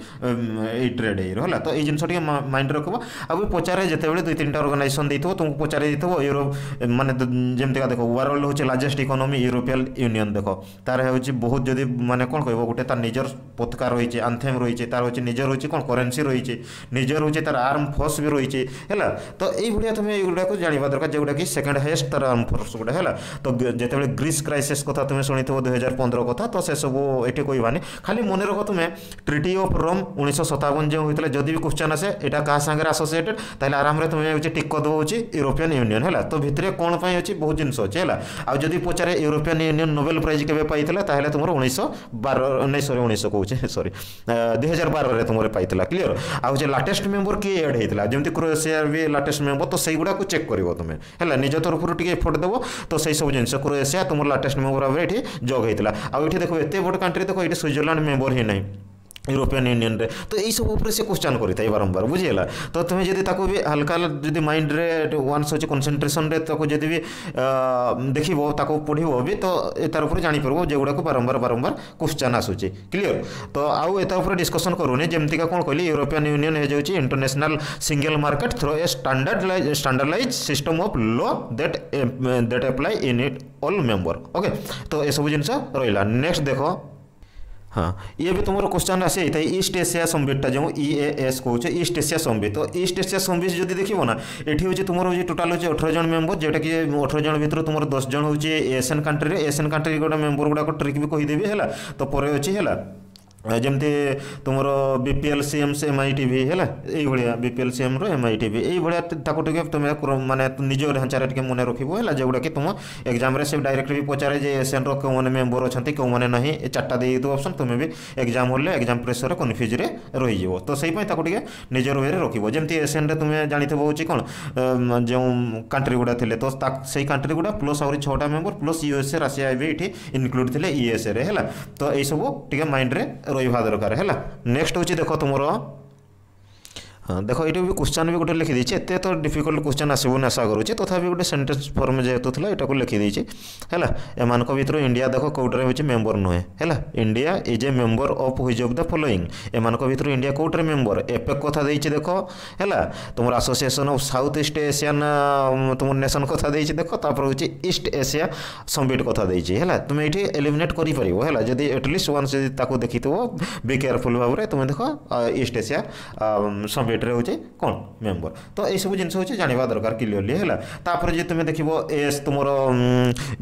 ଏଇ ଟ୍ରେଡ୍ ଏଇର ହେଲା ତ ଏଇ ଜିନିଷ ଟିକେ ମାଇଣ୍ଡ ରଖିବ ଆଉ ପଚାରେ ଯେତେବେଳେ ଦୁଇ ତିନିଟା ଅର୍ଗାନାଇଜେସନ୍ ଦେଇଥିବ ତୁମକୁ ପଚାରି ଦେଇଥିବ ୟୁରୋପ ମାନେ ଯେମିତିକା ଦେଖ ୱାର୍ଲଡ ହେଉଛି ଲାର୍ଜେଷ୍ଟ ଇକୋନୋମି ୟୁରୋପିଆନ ୟୁନିୟନ୍ ଦେଖ ତାର ହେଉଛି ବହୁତ ଯଦି ମାନେ କ'ଣ କହିବ ଗୋଟେ ତାର ନିଜର ପତକା ରହିଛି ଆନ୍ଥେମ୍ ରହିଛି ତାର ହେଉଛି ନିଜର ହେଉଛି କ'ଣ କରେନ୍ସି ରହିଛି ନିଜର ହେଉଛି ତାର ଆର୍ମ ଫୋର୍ସ ବି ରହିଛି ହେଲା ତ ଏଇଭଳିଆ ତୁମେ ଏଗୁଡ଼ାକୁ ଜାଣିବା ଦରକାର ଯେଉଁଟାକି ସେକେଣ୍ଡ ହାଏଷ୍ଟ ତା'ର ଆର୍ମ ଫୋର୍ସ ଗୁଡ଼ା ହେଲା ତ ଯେତେବେଳେ ଗ୍ରୀସ୍ କ୍ରାଇସିସ୍ କଥା ତୁମେ ଶୁଣିଥିବ ଦୁଇ ହଜାର ପନ୍ଦର କଥା ତ ସେସବୁ ଏଠି କହିବାନି ଖାଲି ମନେ ରଖ ତୁମେ ଟ୍ରିଟି ଅଫ୍ ରୋମ୍ ଉଣେଇଶହ ସତାବନ ଯେଉଁ ହୋଇଥିଲା ଯଦି ବି କ୍ୱେଶ୍ଚନ୍ ଆସେ ଏଇଟା କାହା ସାଙ୍ଗରେ ଆସୋସିଏଟେଡ୍ ତାହେଲେ ଆରାମରେ ତୁମେ ହେଉଛି ଟିକ ଦେଉଛି ୟୁରୋପିଆନ୍ ୟୁନିଅନ୍ ହେଲା ତ ଭିତରେ କ'ଣ ପାଇଁ ଅଛି ବହୁତ ଜିନିଷ ଅଛି ହେଲା ଆଉ ଯଦି ପଚାରେ ୟୁରୋପିଆନ୍ ୟୁନିଅନ୍ ନୋବେଲ ପ୍ରାଇଜ୍ କେବେ ପାଇଥିଲା ତାହେଲେ ତୁମର ଉଣେଇଶହ ବାର ନାଇଁ ସରି ଉଣେଇଶହ କହୁଛି ସରି ଦୁଇ ହଜାର ବାରରେ ତୁମର ପାଇଥିଲା କ୍ଲିଅର ଆଉ ଯେ ଲାଟେଷ୍ଟ ମେମ୍ବର କିଏ ଏଡ୍ ହେଇଥିଲା ଯେମିତି କ୍ରୋଏସିଆ ବି ଲାଟେଷ୍ଟ ମେମ୍ବର ତ ସେଇଗୁଡ଼ାକୁ ଚେକ୍ କରିବ ତୁମେ ହେଲା ନିଜ ତରଫରୁ ଟିକେ ଏଫର୍ଟ ଦେବ ତ ସେଇ ସବୁ ଜିନିଷ କ୍ରୋଏସିଆ ତୁମର ଲାଟେଷ୍ଟ ମେମ୍ବର ଭାବରେ ଏଠି ଯୋଗ ହେଇଥିଲା ଆଉ ଏଠି ଦେଖ ଏତେ ବଡ଼ କଣ୍ଟ୍ରି ଦେଖ ଏଠି ସୁଇଜରଲ୍ୟାଣ୍ଡ ମେମ୍ବର ହିଁ ନାହିଁ यूरोपियान यूनियन रे तो ये सब उपर से क्वेश्चन करी था बारंबार बुझेगा तो तुम्हें जी भी हल्का जब माइंड में वन अच्छे कनसेनट्रेसन जब देखो पढ़व भी तो यार उपर जापर जो गुड़ाक बारंबार बारंबार क्वेश्चन आसूचे क्लीयर तो आउ एपर डिस्कसन करूनी जमीका कौन कहली यूरोपियान यूनियन हो जाए international single market through a standardise standardise system of law that that apply in it all member okay तो यह सब जिन रहा नेक्स्ट देखो हाँ ये भी तुम क्वेश्चन आसी इस्ट एसिया संबिटा जो इ एस कौचे इस्ट एसिया संबित तो ईस्ट एसिया संबित जो देखो ना ये हूँ तुम टोटाल हो अठर जन मेम्बर जोटा कि अठर जन भितर तुम दस जन हूँ एसियन कंट्री एसियन कंट्री गोटे मेम्बर गुड़ाक ट्रिक भी कहीदेवी है तो अच्छी है जमी तुम बीपीएल सी एम से एम आई टी है ये बीपीएल सी एम रम आई टी भाया तुम मैंने निज ढांचारे मन रखा जो गुड़ा कि तुम एक्जाम से डायरेक्ट भी पचारे एसएन रो मैंने मेम्बर अच्छे कौन मैंने ना चार्टा दे दो अप्सन तुम्हें भी एक्जाम हो एक्जाम प्रेसर में कनफ्यूज्रे रही तो से निजर वे रखे जमी एसएन रे तुम्हें जानते हो कौन जो कंट्री गुड़ा थे तो से कंट्री गुड़ा प्लस आ छा मेम्बर प्लस यूएसए रासी भी इनक्लूड थे इएसए रे तो यही टे माइंड्रे ରହିବା ଦରକାର ହେଲା ନେକ୍ସଟ ହେଉଛି ଦେଖ ତୁମର ଦେଖ ଏଇଟା ବି କ୍ୱେଶ୍ଚନ୍ ବି ଗୋଟେ ଲେଖିଦେଇଛି ଏତେ ତ ଡିଫିକଲ୍ଟ କ୍ୱେଶ୍ଚନ୍ ଆସିବନି ଆଶା କରୁଛି ତଥାପି ଗୋଟେ ସେଣ୍ଟେନ୍ସ ଫର୍ମ ଯେହେତୁ ଥିଲା ଏଇଟାକୁ ଲେଖିଦେଇଛି ହେଲା ଏମାନଙ୍କ ଭିତରୁ ଇଣ୍ଡିଆ ଦେଖ କେଉଁଟାରେ ହେଉଛି ମେମ୍ବର ନୁହେଁ ହେଲା India is a member of which of the following ଏମାନଙ୍କ ଭିତରୁ ଇଣ୍ଡିଆ କେଉଁଟାରେ ମେମ୍ବର ଏପେକ୍ କଥା ଦେଇଛି ଦେଖ ହେଲା ତୁମର Association of South East Asian ତୁମର ନେସନ୍ କଥା ଦେଇଛି ଦେଖ ତାପରେ ହେଉଛି ଇଷ୍ଟ ଏସିଆ ସମ୍ବିଟ୍ କଥା ଦେଇଛି ହେଲା ତୁମେ ଏଇଠି ଏଲିମିନେଟ୍ କରିପାରିବ ହେଲା ଯଦି ଆଟଲିଷ୍ଟ ୱାନ୍ସ ଯଦି ତାକୁ ଦେଖିଥିବ ବି କେୟାରଫୁଲ୍ ଭାବରେ ତୁମେ ଦେଖ ଇଷ୍ଟ ଏସିଆ ସମ୍ବିଟ୍ मीटर हूँ कौन मेम्बर तो सब जिन हूँ दरकार क्लीअरली है तापर जी तुम देख एस तुम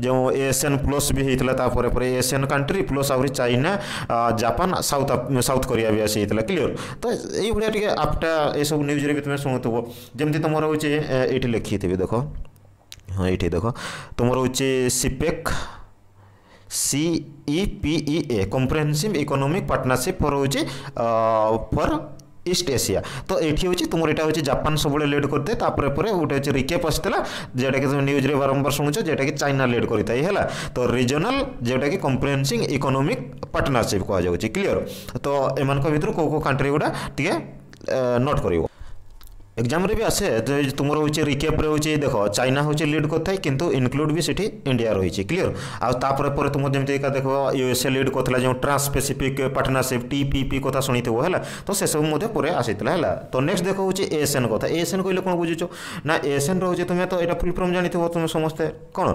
जो एसएन प्लस भी होता ASEAN country plus आहरी China Japan south south Korea भी आसी क्लीअर तो ये टे आपटा ये सब न्यूज भी तुम शुणुव जमी तुम हूँ ये लिखी थी देख हाँ ये देख तुम हूँ सीपेक् CEPEA comprehensive economic partnership for हूँ फॉर ইস্ট এসিয়া তো এটি হচ্ছে তোমার এটা হচ্ছে জাপান সবুলে লিড করতে তারপরে পরে ওটা হচ্ছে রিকেপ আসছিলা যেটাকে তুমি নিউজরে বারম্বার শুনেছ যেটাকে চাইনা লিড করে থাকে হ্যাঁ তো রিজনাল যেটাকে কম্প্রিহেনসিং ইকোনোমিক পার্টনারশিপ কুয়া যাচ্ছে ক্লিয়ার তো এমান ভিতর কেউ কেউ কান্ট্রি গুড়া টিকে নোট করব ଏକ୍ଜାମ୍ରେ ବି ଆସେ ତୁମର ହେଉଛି ରିକେପ୍ରେ ହେଉଛି ଦେଖ ଚାଇନା ହେଉଛି ଲିଡ୍ କରିଥାଏ କିନ୍ତୁ ଇନକ୍ଲୁଡ୍ ବି ସେଠି ଇଣ୍ଡିଆ ରହିଛି କ୍ଲିଅର୍ ଆଉ ତାପରେ ପରେ ତୁମ ଯେମିତି ଏକା ଦେଖ ୟୁଏସ୍ଏ ଲିଡ୍ କରିଥିଲା ଯେଉଁ transpacific partnership T P P କଥା ଶୁଣିଥିବ ହେଲା ତ ସେସବୁ ମଧ୍ୟ ପରେ ଆସିଥିଲା ହେଲା ତ ନେକ୍ସଟ ଦେଖ ହେଉଛି ଏଏସ୍ଏନ୍ କଥା ଏଏସ୍ଏନ୍ କହିଲେ କ'ଣ ବୁଝୁଛ ନା ଏଏସ୍ଏନ୍ ରହୁଛି ତୁମେ ତ ଏଇଟା ଫୁଲ୍ ଫର୍ମ ଜାଣିଥିବ ତୁମେ ସମସ୍ତେ କ'ଣ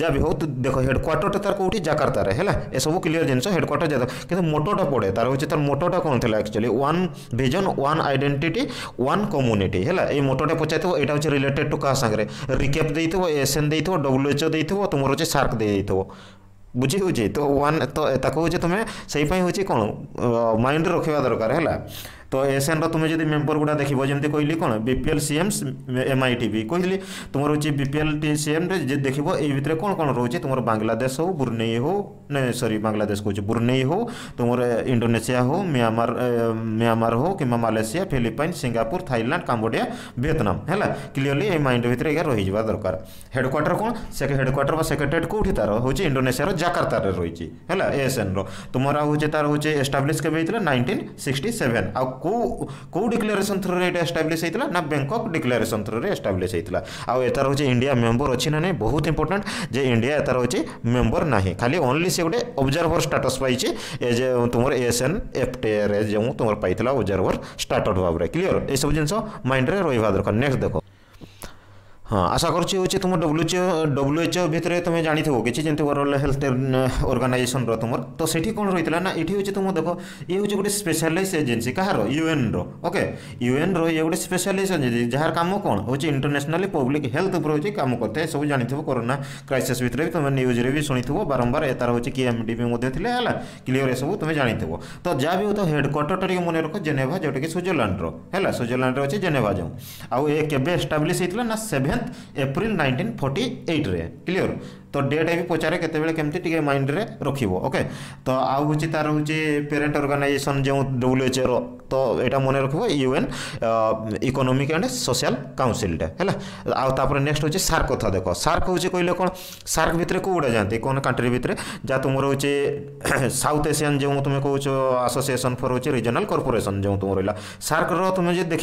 ଯାହା ବି ହେଉ ଦେଖ ହେଡ଼କ୍ୱାର୍ଟରଟା ତାର କେଉଁଠି ଜାକାର୍ତ୍ତାରେ ହେଲା ଏସବୁ କ୍ଲିଅର୍ ଜିନିଷ ହେଡ଼କ୍ୱାର୍ଟର ଯାକ କିନ୍ତୁ ମୋଟୋଟା ପଡ଼େ ତାର ହେଉଛି ତାର ମୋଟୋଟା କ'ଣ ଥିଲା actually one vision one identity one one community হল এই মোটটা পচাইথব এটা হচ্ছে রিলেটেড টু কাহা সাংরে রিকেপ দিয়ে এসএন দিয়ে ডব্লুএচও দিয়ে তোমার হচ্ছে সার্ক দিয়ে বুঝি হচ্ছে তো ওয়ান তো তাকে হচ্ছে তুমি সেইপাই হচ্ছে কোণ মাইন্ডে রখিবা দরকার হল तो एस एन रुमें जब मेम्बर गुड़ा देखो जमी कहली कौन बीपीएल सी एम्स एम आई टी कहली तुम रोच बीपीएल टी सी एम देख ये कौन कौन रोच तुम बांग्लादेश हो बुर्नई हो सरी बांग्लादेश कह बुर्नई हो तुम इंडोने हो म्यांमार म्यांमार हो कि Malaysia Philippine Singapore Thailand Cambodia Vietnam है क्लीयरली माइंड भितर आज रही जा दरकार हेडक्वाटर कौन से हेडक्वाटर सेक्रेटेट कौटी तार हूँ इंडोने जकर्तार रही है एस एन रुमर आज तार हूँ एस्टाब्लीश के नाइंटीन सिक्सटी सेवेन आउ କେଉଁ କେଉଁ ଡିକ୍ଲାରେସନ୍ ଥ୍ରୁରେ ଏଷ୍ଟାବ୍ଲିଶ୍ ହୋଇଥିଲା ନା ବ୍ୟାଙ୍କକ୍ ଡିକ୍ଲାରେସନ୍ ଥ୍ରୁରେ ଏଷ୍ଟାବ୍ଲିଶ୍ ହୋଇଥିଲା ଆଉ ଏଥର ହେଉଛି ଇଣ୍ଡିଆ ମେମ୍ବର ଅଛି ନା ନାହିଁ ବହୁତ ଇମ୍ପୋର୍ଟାଣ୍ଟ ଯେ ଇଣ୍ଡିଆ ଏଥର ହେଉଛି ମେମ୍ବର ନାହିଁ ଖାଲି ଓନ୍ଲି ସେ ଗୋଟେ ଅବଜର୍ଭର ଷ୍ଟାଟସ୍ ପାଇଛି ଏ ଯେ ତୁମର ଏସ୍ ଏନ୍ ଏଫ୍ ଟେରେ ଯେଉଁ ତୁମର ପାଇଥିଲା ଅବଜର୍ଭର ଷ୍ଟାଟସ୍ ଭାବରେ କ୍ଲିଅର ଏସବୁ ଜିନିଷ ମାଇଣ୍ଡରେ ରହିବା ଦରକାର ନେକ୍ସଟ ଦେଖ हाँ आशा करुचे हूँ तुम डब्ल्यूच डब्ल्यू एच भितर तुम जानी थो कि जमी वर्ल्ड हेल्थ अर्गानाइजेसन रुम तो से कौन रही है ना ये हूँ तुम देख ये हूँ गोटे स्पेशलाइज एजेन्सी कहार यूएन रके यूएन रे गोटे स्पेशलाइज एजेन्सी जार कम कौन हो इंटरनेशनाली पब्लिक हेल्थ उपर हो कम करते सब जानी थो करोना क्राइसीस भितर भी तुम न्यूज्रे भी शुणी थो बारंबार यार हूँ कि एम डी है क्लीयर सब तुम जानी थो तो जहाँ भी तो हेडक्वाटर टाइम मन रख जेनेवा जोटा कि सुइजरलैंड रहा सुइजरलैंड अच्छे जेनेवा जो आए केवे एस्टाब्लीश होता ना सेभेन ଏପ୍ରିଲ ନାଇଣ୍ଟିନ୍ ଫର୍ଟି ଏଇଟ୍ରେ କ୍ଲିଅର तो डेट भी पचारे केतबेले केमती टिके माइंड रे रखिबो ओके तो आउ होची तार होची पेरेंट ऑर्गेनाइजेशन जो डब्ल्यूएचओ रो तो एटा मने रखिबो UN economic and social council day next हूँ सार्क कथा देख सार्क हूँ कहले कौन सार्क भितर को उडा जानते कौन कंट्री भितर जहाँ तुम हूँ साउथ एशियन जो तुम कहूचो एसोसिएशन फर हूँ रिजनाल कर्पोरेसन जो तुम रहा सार्क रो तुमे जे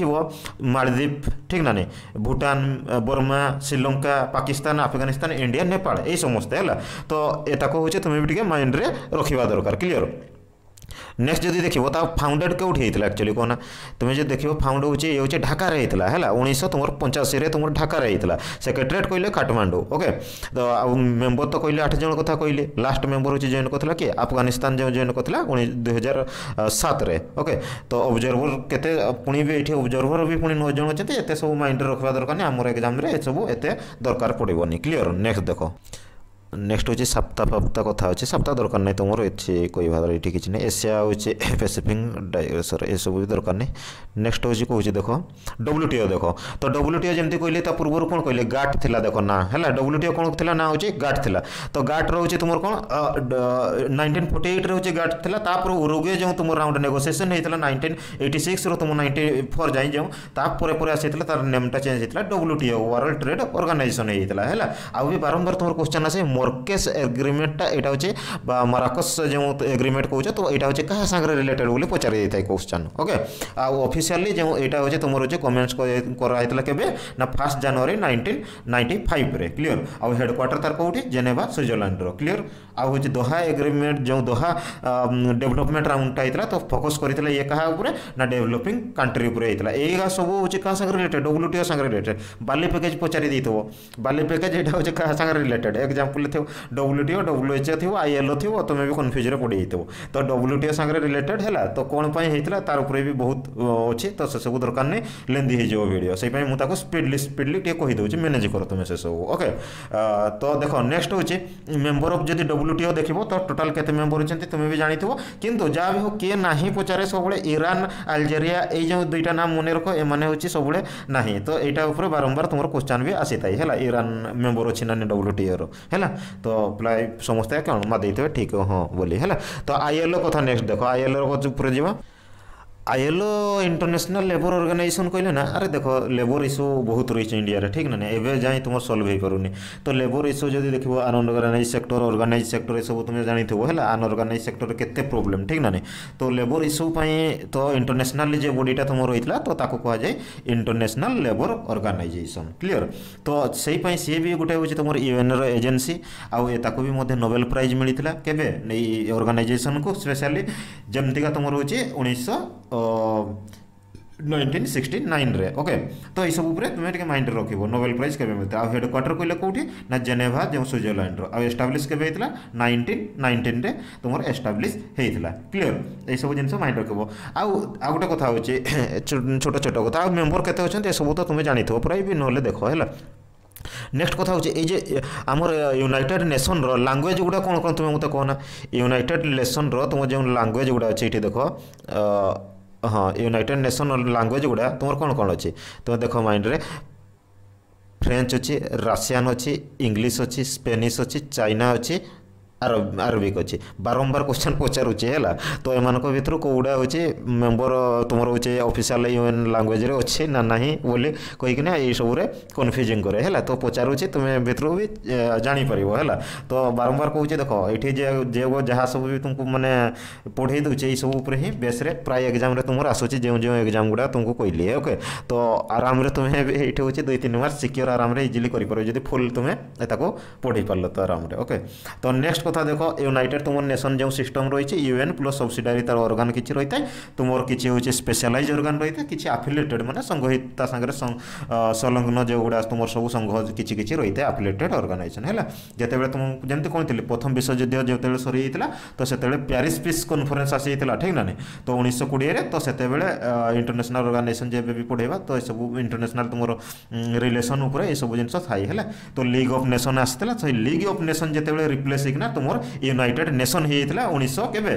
मालदीप ठीक ना नहीं भूटान बर्मा श्रीलंका पाकिस्तान आफगानिस्तान इंडिया नेपाल समस्त है तो ये तुम्हें भी माइंड में रखा दरकार क्लीयर नेक्स्ट जदि देख फाउंडेड कौटी होता है एक्चुअली कहना तुम्हें जब देख फाउंड हो ये ढाकार होता है उन्नीस तुम पंचाशी तुम ढाकार होता सेक्रेटेट कहले काठमांडू ओके तो आ मेम्बर तो कहे आठ जन क्या कहले लास्ट मेम्बर हो जेन कर किए आफगानिस्तान जो जेन कर दुई हजार सतरे ओके तो अब्जरभर के पुणी भी ये अब्जरभर भी पुणी नौ जन अच्छे एत सब माइंड रखा दरकार नहीं आम एक्जाम सब एत दरकार पड़ोनी क्लीयर नेक्स्ट देख नेक्स्ट हूँ सप्ताह फप्ताह कथ अच्छे सप्ताह दरकार नहीं तुम इतने कह ये किसी ना एसिया हो पेसीफिक डायसर यह सब भी दरकार नहीं नेक्स्ट हूँ कहूँ देख डब्ल्यू टीओ देख तो डब्ल्यू टीओ जमी कहे पूर्व कौन कहे गाट था देख ना है डब्ल्यू टीओ कौन थी ना हो गाट थी तो गाट रोचे तुम कौन नाइंटीन फोर्टी एट्रे हूँ गाट था उरुगे जो तुम राउंड नेगोसीएसन होता है एट्टी सिक्स तुम नाइंटी फोर जाए जो तापर पर आसी तार नेमटा चेंज होता है W T O world trade organisation होता है आउ भी बारंबार तुम क्वेश्चन आसे কর্কেস এগ্রিমেন্টটা এটা হচ্ছে বা মারাকস যে এগ্রিমেন্ট কৌছ তো এটা হচ্ছে কাহা সাংরে রিলেটেড বলে পচারি যাই কোশ্চেন ওকে আউ অফিসিয়ালি যে এটা হচ্ছে তোমার হচ্ছে কমেন্টস করা হয়েছিল কেবে না ফার্স্ট জানুয়ারি নাইনটিন নাইন্টি ফাইভরে ক্লিয়র আউ হেডকোয়ার্টার তার কোটি জেনেভা সুইজরল্যান্ডর ক্লিয়র आ दोहा एग्रीमेंट जो दोहा डेवलपमेंट राउंड होता तो फोकस करते ये क्या ना डेवलपिंग कंट्री उपलब्ध यह सब हूँ क्या सागर रिलेटेड डब्ल्यूटीओ सा रिलेटेड बाली पैकेज पचारिदे थो बाली पैकेज ये हूँ क्या सागर रिलेटेड एक्जामपल थो डब्ल्यूटीओ डब्ल्यूएचओ थो आईएलओ थो तुम भी कनफ्यूज्रे पड़ी थो तो डब्ल्यूटीओ सा रिलेटेड है तो कौन होता है तार भी बहुत अच्छे तो से सब दरकार नहीं लेंदी होीडियो से मुझे स्पीडली स्पीडली मैनेज कर तुम्हें से सब ओके तो देख नेक्स्ट हूँ मेम्बर अफ जब डब्ल्यू ଡବ୍ଲ୍ୟୁଟିଓ ଦେଖିବ ତ ଟୋଟାଲ୍ କେତେ ମେମ୍ବର ଅଛନ୍ତି ତୁମେ ବି ଜାଣିଥିବ କିନ୍ତୁ ଯାହା ବି ହଉ କିଏ ନାହିଁ ପଚାରେ ସବୁବେଳେ ଇରାନ ଆଲଜେରିଆ ଏଇ ଯେଉଁ ଦୁଇଟା ନାମ ମନେ ରଖ ଏମାନେ ହେଉଛି ସବୁବେଳେ ନାହିଁ ତ ଏଇଟା ଉପରେ ବାରମ୍ବାର ତୁମର କ୍ୱେଶ୍ଚନ୍ ବି ଆସିଥାଏ ହେଲା ଇରାନ ମେମ୍ବର ଅଛି ନା ଡବ୍ଲ୍ୟୁଟିଓର ହେଲା ତ ପ୍ରାୟ ସମସ୍ତେ କ'ଣ ମା ଦେଇଥିବେ ଠିକ୍ ହଁ ବୋଲି ହେଲା ତ ଆଇଏଲ୍ଓ କଥା ନେକ୍ସଟ ଦେଖ ଆଇଏଲ୍ଓର ଉପରେ ଯିବା আইএলও ইন্টারন্যাশনাল লেবর অর্গানাইজেসন কইলে না আরে দেখো লেবর ইস্যু বহুত রয়েছে ইন্ডিয়ারে ঠিক না এবে যাই তোমার সলভ হয়ে পারুনি তো লেবর ইস্যু যদি দেখব আনঅর্গানাইজ সেক্টর অর্গানাইজ সেক্টর এসব তুমি জানিথিব হল আনঅর্গানাইজ সেক্টর কেতে প্রোবলেম ঠিক না তো লেবর ইস্যু পাই তো ইন্টারন্যাশনাল যে বডিটা তোমার রয়েছিল তো তাকে কুহযায় ইন্টারন্যাশনাল লেবর অর্গানাইজেসন ক্লিয়ার তো সেইপাই সি বি গোটে হচ্ছে তোমার ইউএনর এজেন্সি আকু বি মধ্যে নোবেল প্রাইজ মিলিলা কেবে এই অর্গানাইজেসন কু স্পেশালি যেমতিকা তোমার হচ্ছে উনিশশো ନାଇଣ୍ଟିନ୍ ସିକ୍ସଟି ନାଇନ୍ରେ ଓକେ ତ ଏଇସବୁ ଉପରେ ତୁମେ ଟିକେ ମାଇଣ୍ଡରେ ରଖିବ ନୋବେଲ୍ ପ୍ରାଇଜ୍ କେବେ ମିଳିଥିଲା ଆଉ ହେଡ଼୍ କ୍ୱାର୍ଟର୍ କହିଲେ କେଉଁଠି ନା ଜେନେଭା ଯେଉଁ ସୁଇଜରଲ୍ୟାଣ୍ଡର ଆଉ ଏଷ୍ଟାବ୍ଲିଶ୍ କେବେ ହେଇଥିଲା ନାଇଣ୍ଟିନ୍ ନାଇଣ୍ଟିନ୍ରେ ତୁମର ଏଷ୍ଟାବ୍ଲିଶ୍ ହେଇଥିଲା କ୍ଲିଅର୍ ଏଇସବୁ ଜିନିଷ ମାଇଣ୍ଡ ରଖିବ ଆଉ ଆଉ ଗୋଟେ କଥା ହେଉଛି ଛୋଟ ଛୋଟ କଥା ଆଉ ମେମ୍ବର କେତେ ଅଛନ୍ତି ଏସବୁ ତ ତୁମେ ଜାଣିଥିବ ପୁରା ବି ନହେଲେ ଦେଖ ହେଲା ନେକ୍ସଟ କଥା ହେଉଛି ଏଇ ଯେ ଆମର ୟୁନାଇଟେଡ୍ ନେସନ୍ର ଲାଙ୍ଗୁଏଜ୍ ଗୁଡ଼ା କ'ଣ କ'ଣ ତୁମେ ମୋତେ କହନା ୟୁନାଇଟେଡ୍ ନେସନ୍ର ତୁମ ଯେଉଁ ଲାଙ୍ଗୁଏଜ୍ ଗୁଡ଼ା ଅଛି ଏଠି ଦେଖ ହଁ ୟୁନାଇଟେଡ଼ ନେସନ୍ ଲାଙ୍ଗୁଏଜ୍ ଗୁଡ଼ା ତୁମର କ'ଣ କ'ଣ ଅଛି ତୁମେ ଦେଖ ମାଇଣ୍ଡରେ ଫ୍ରେଞ୍ଚ ଅଛି ରାସିଆନ୍ ଅଛି ଇଂଲିଶ ଅଛି ସ୍ପେନିଶ ଅଛି ଚାଇନା ଅଛି आरबिक अच्छे बारंबार क्वेश्चन है तो एम भितर कौटा हूँ मेम्बर तुम हूँ अफिशियाल यूएन लांगुएज अच्छे ना ना बोली कहीं सब कनफ्यूजिंग कै है तो पचारूँ तुम्हें भितर भी जापर है तो बारंबार कह देख ये जे जहाँ सब भी तुमको मैंने पढ़े दूचे ये सब हिं बेस प्राय एक्जाम तुम आसूँ जो जो एक्जाम गुड़ा तुमको कहली ओके तो आराम तुम्हें ये हूँ दुई तीन मार्क्स सिक्योर आराम इजिली कर फुल तुम्हें पढ़े पार्ल तो आराम ओके तो नेक्स्ट କଥା ଦେଖ ୟୁନାଇଟେଡ୍ ତୁମର ନେସନ୍ ଯେଉଁ ସିଷ୍ଟମ୍ ରହିଛି ୟୁଏନ୍ ପ୍ଲସ୍ ସବସିଡାରୀ ତାର ଅର୍ଗାନ୍ କିଛି ରହିଥାଏ ତୁମର କିଛି ହେଉଛି ସ୍ପେଶାଲାଇଜ୍ ଅର୍ଗାନ୍ ରହିଥାଏ କିଛି ଆଫିଲେଟେଡ୍ ମାନେ ସଂଘ ତା ସାଙ୍ଗରେ ସଂଲଗ୍ନ ଯେଉଁଗୁଡ଼ା ତୁମର ସବୁ ସଂଘ କିଛି କିଛି ରହିଥାଏ ଆଫିଲେଟେଡ୍ ଅର୍ଗାନାଇଜେସନ୍ ହେଲା ଯେତେବେଳେ ତୁମ ଯେମିତି କହିଥିଲି ପ୍ରଥମ ବିଶ୍ୱଯୁଦ୍ଧ ଯେତେବେଳେ ସରିଯାଇଥିଲା ତ ସେତେବେଳେ ପ୍ୟାରିସ୍ ପିସ୍ କନଫରେନ୍ସ ଆସିଯାଇଥିଲା ଠିକ୍ ନା ନାହିଁ ତ ଉଣେଇଶହ କୋଡ଼ିଏରେ ତ ସେତେବେଳେ ଇଣ୍ଟରନ୍ୟାସନାଲ୍ ଅର୍ଗାନାଇଜେସନ୍ ଯେବେ ବି ପଢ଼େଇବା ତ ଏସବୁ ଇଣ୍ଟରନ୍ୟାସନାଲ୍ ତୁମର ରିଲେସନ୍ ଉପରେ ଏସବୁ ଜିନିଷ ଥାଏ ହେଲା ତ ଲିଗ୍ ଅଫ୍ ନେସନ୍ ଆସିଥିଲା ସେଇ ଲିଗ୍ ଅଫ୍ ନେସନ୍ ଯେତେବେଳେ ରିପ୍ଲେସ୍ ହେଇକିନା तुम युनिटेड नेसन होता उन्नीस के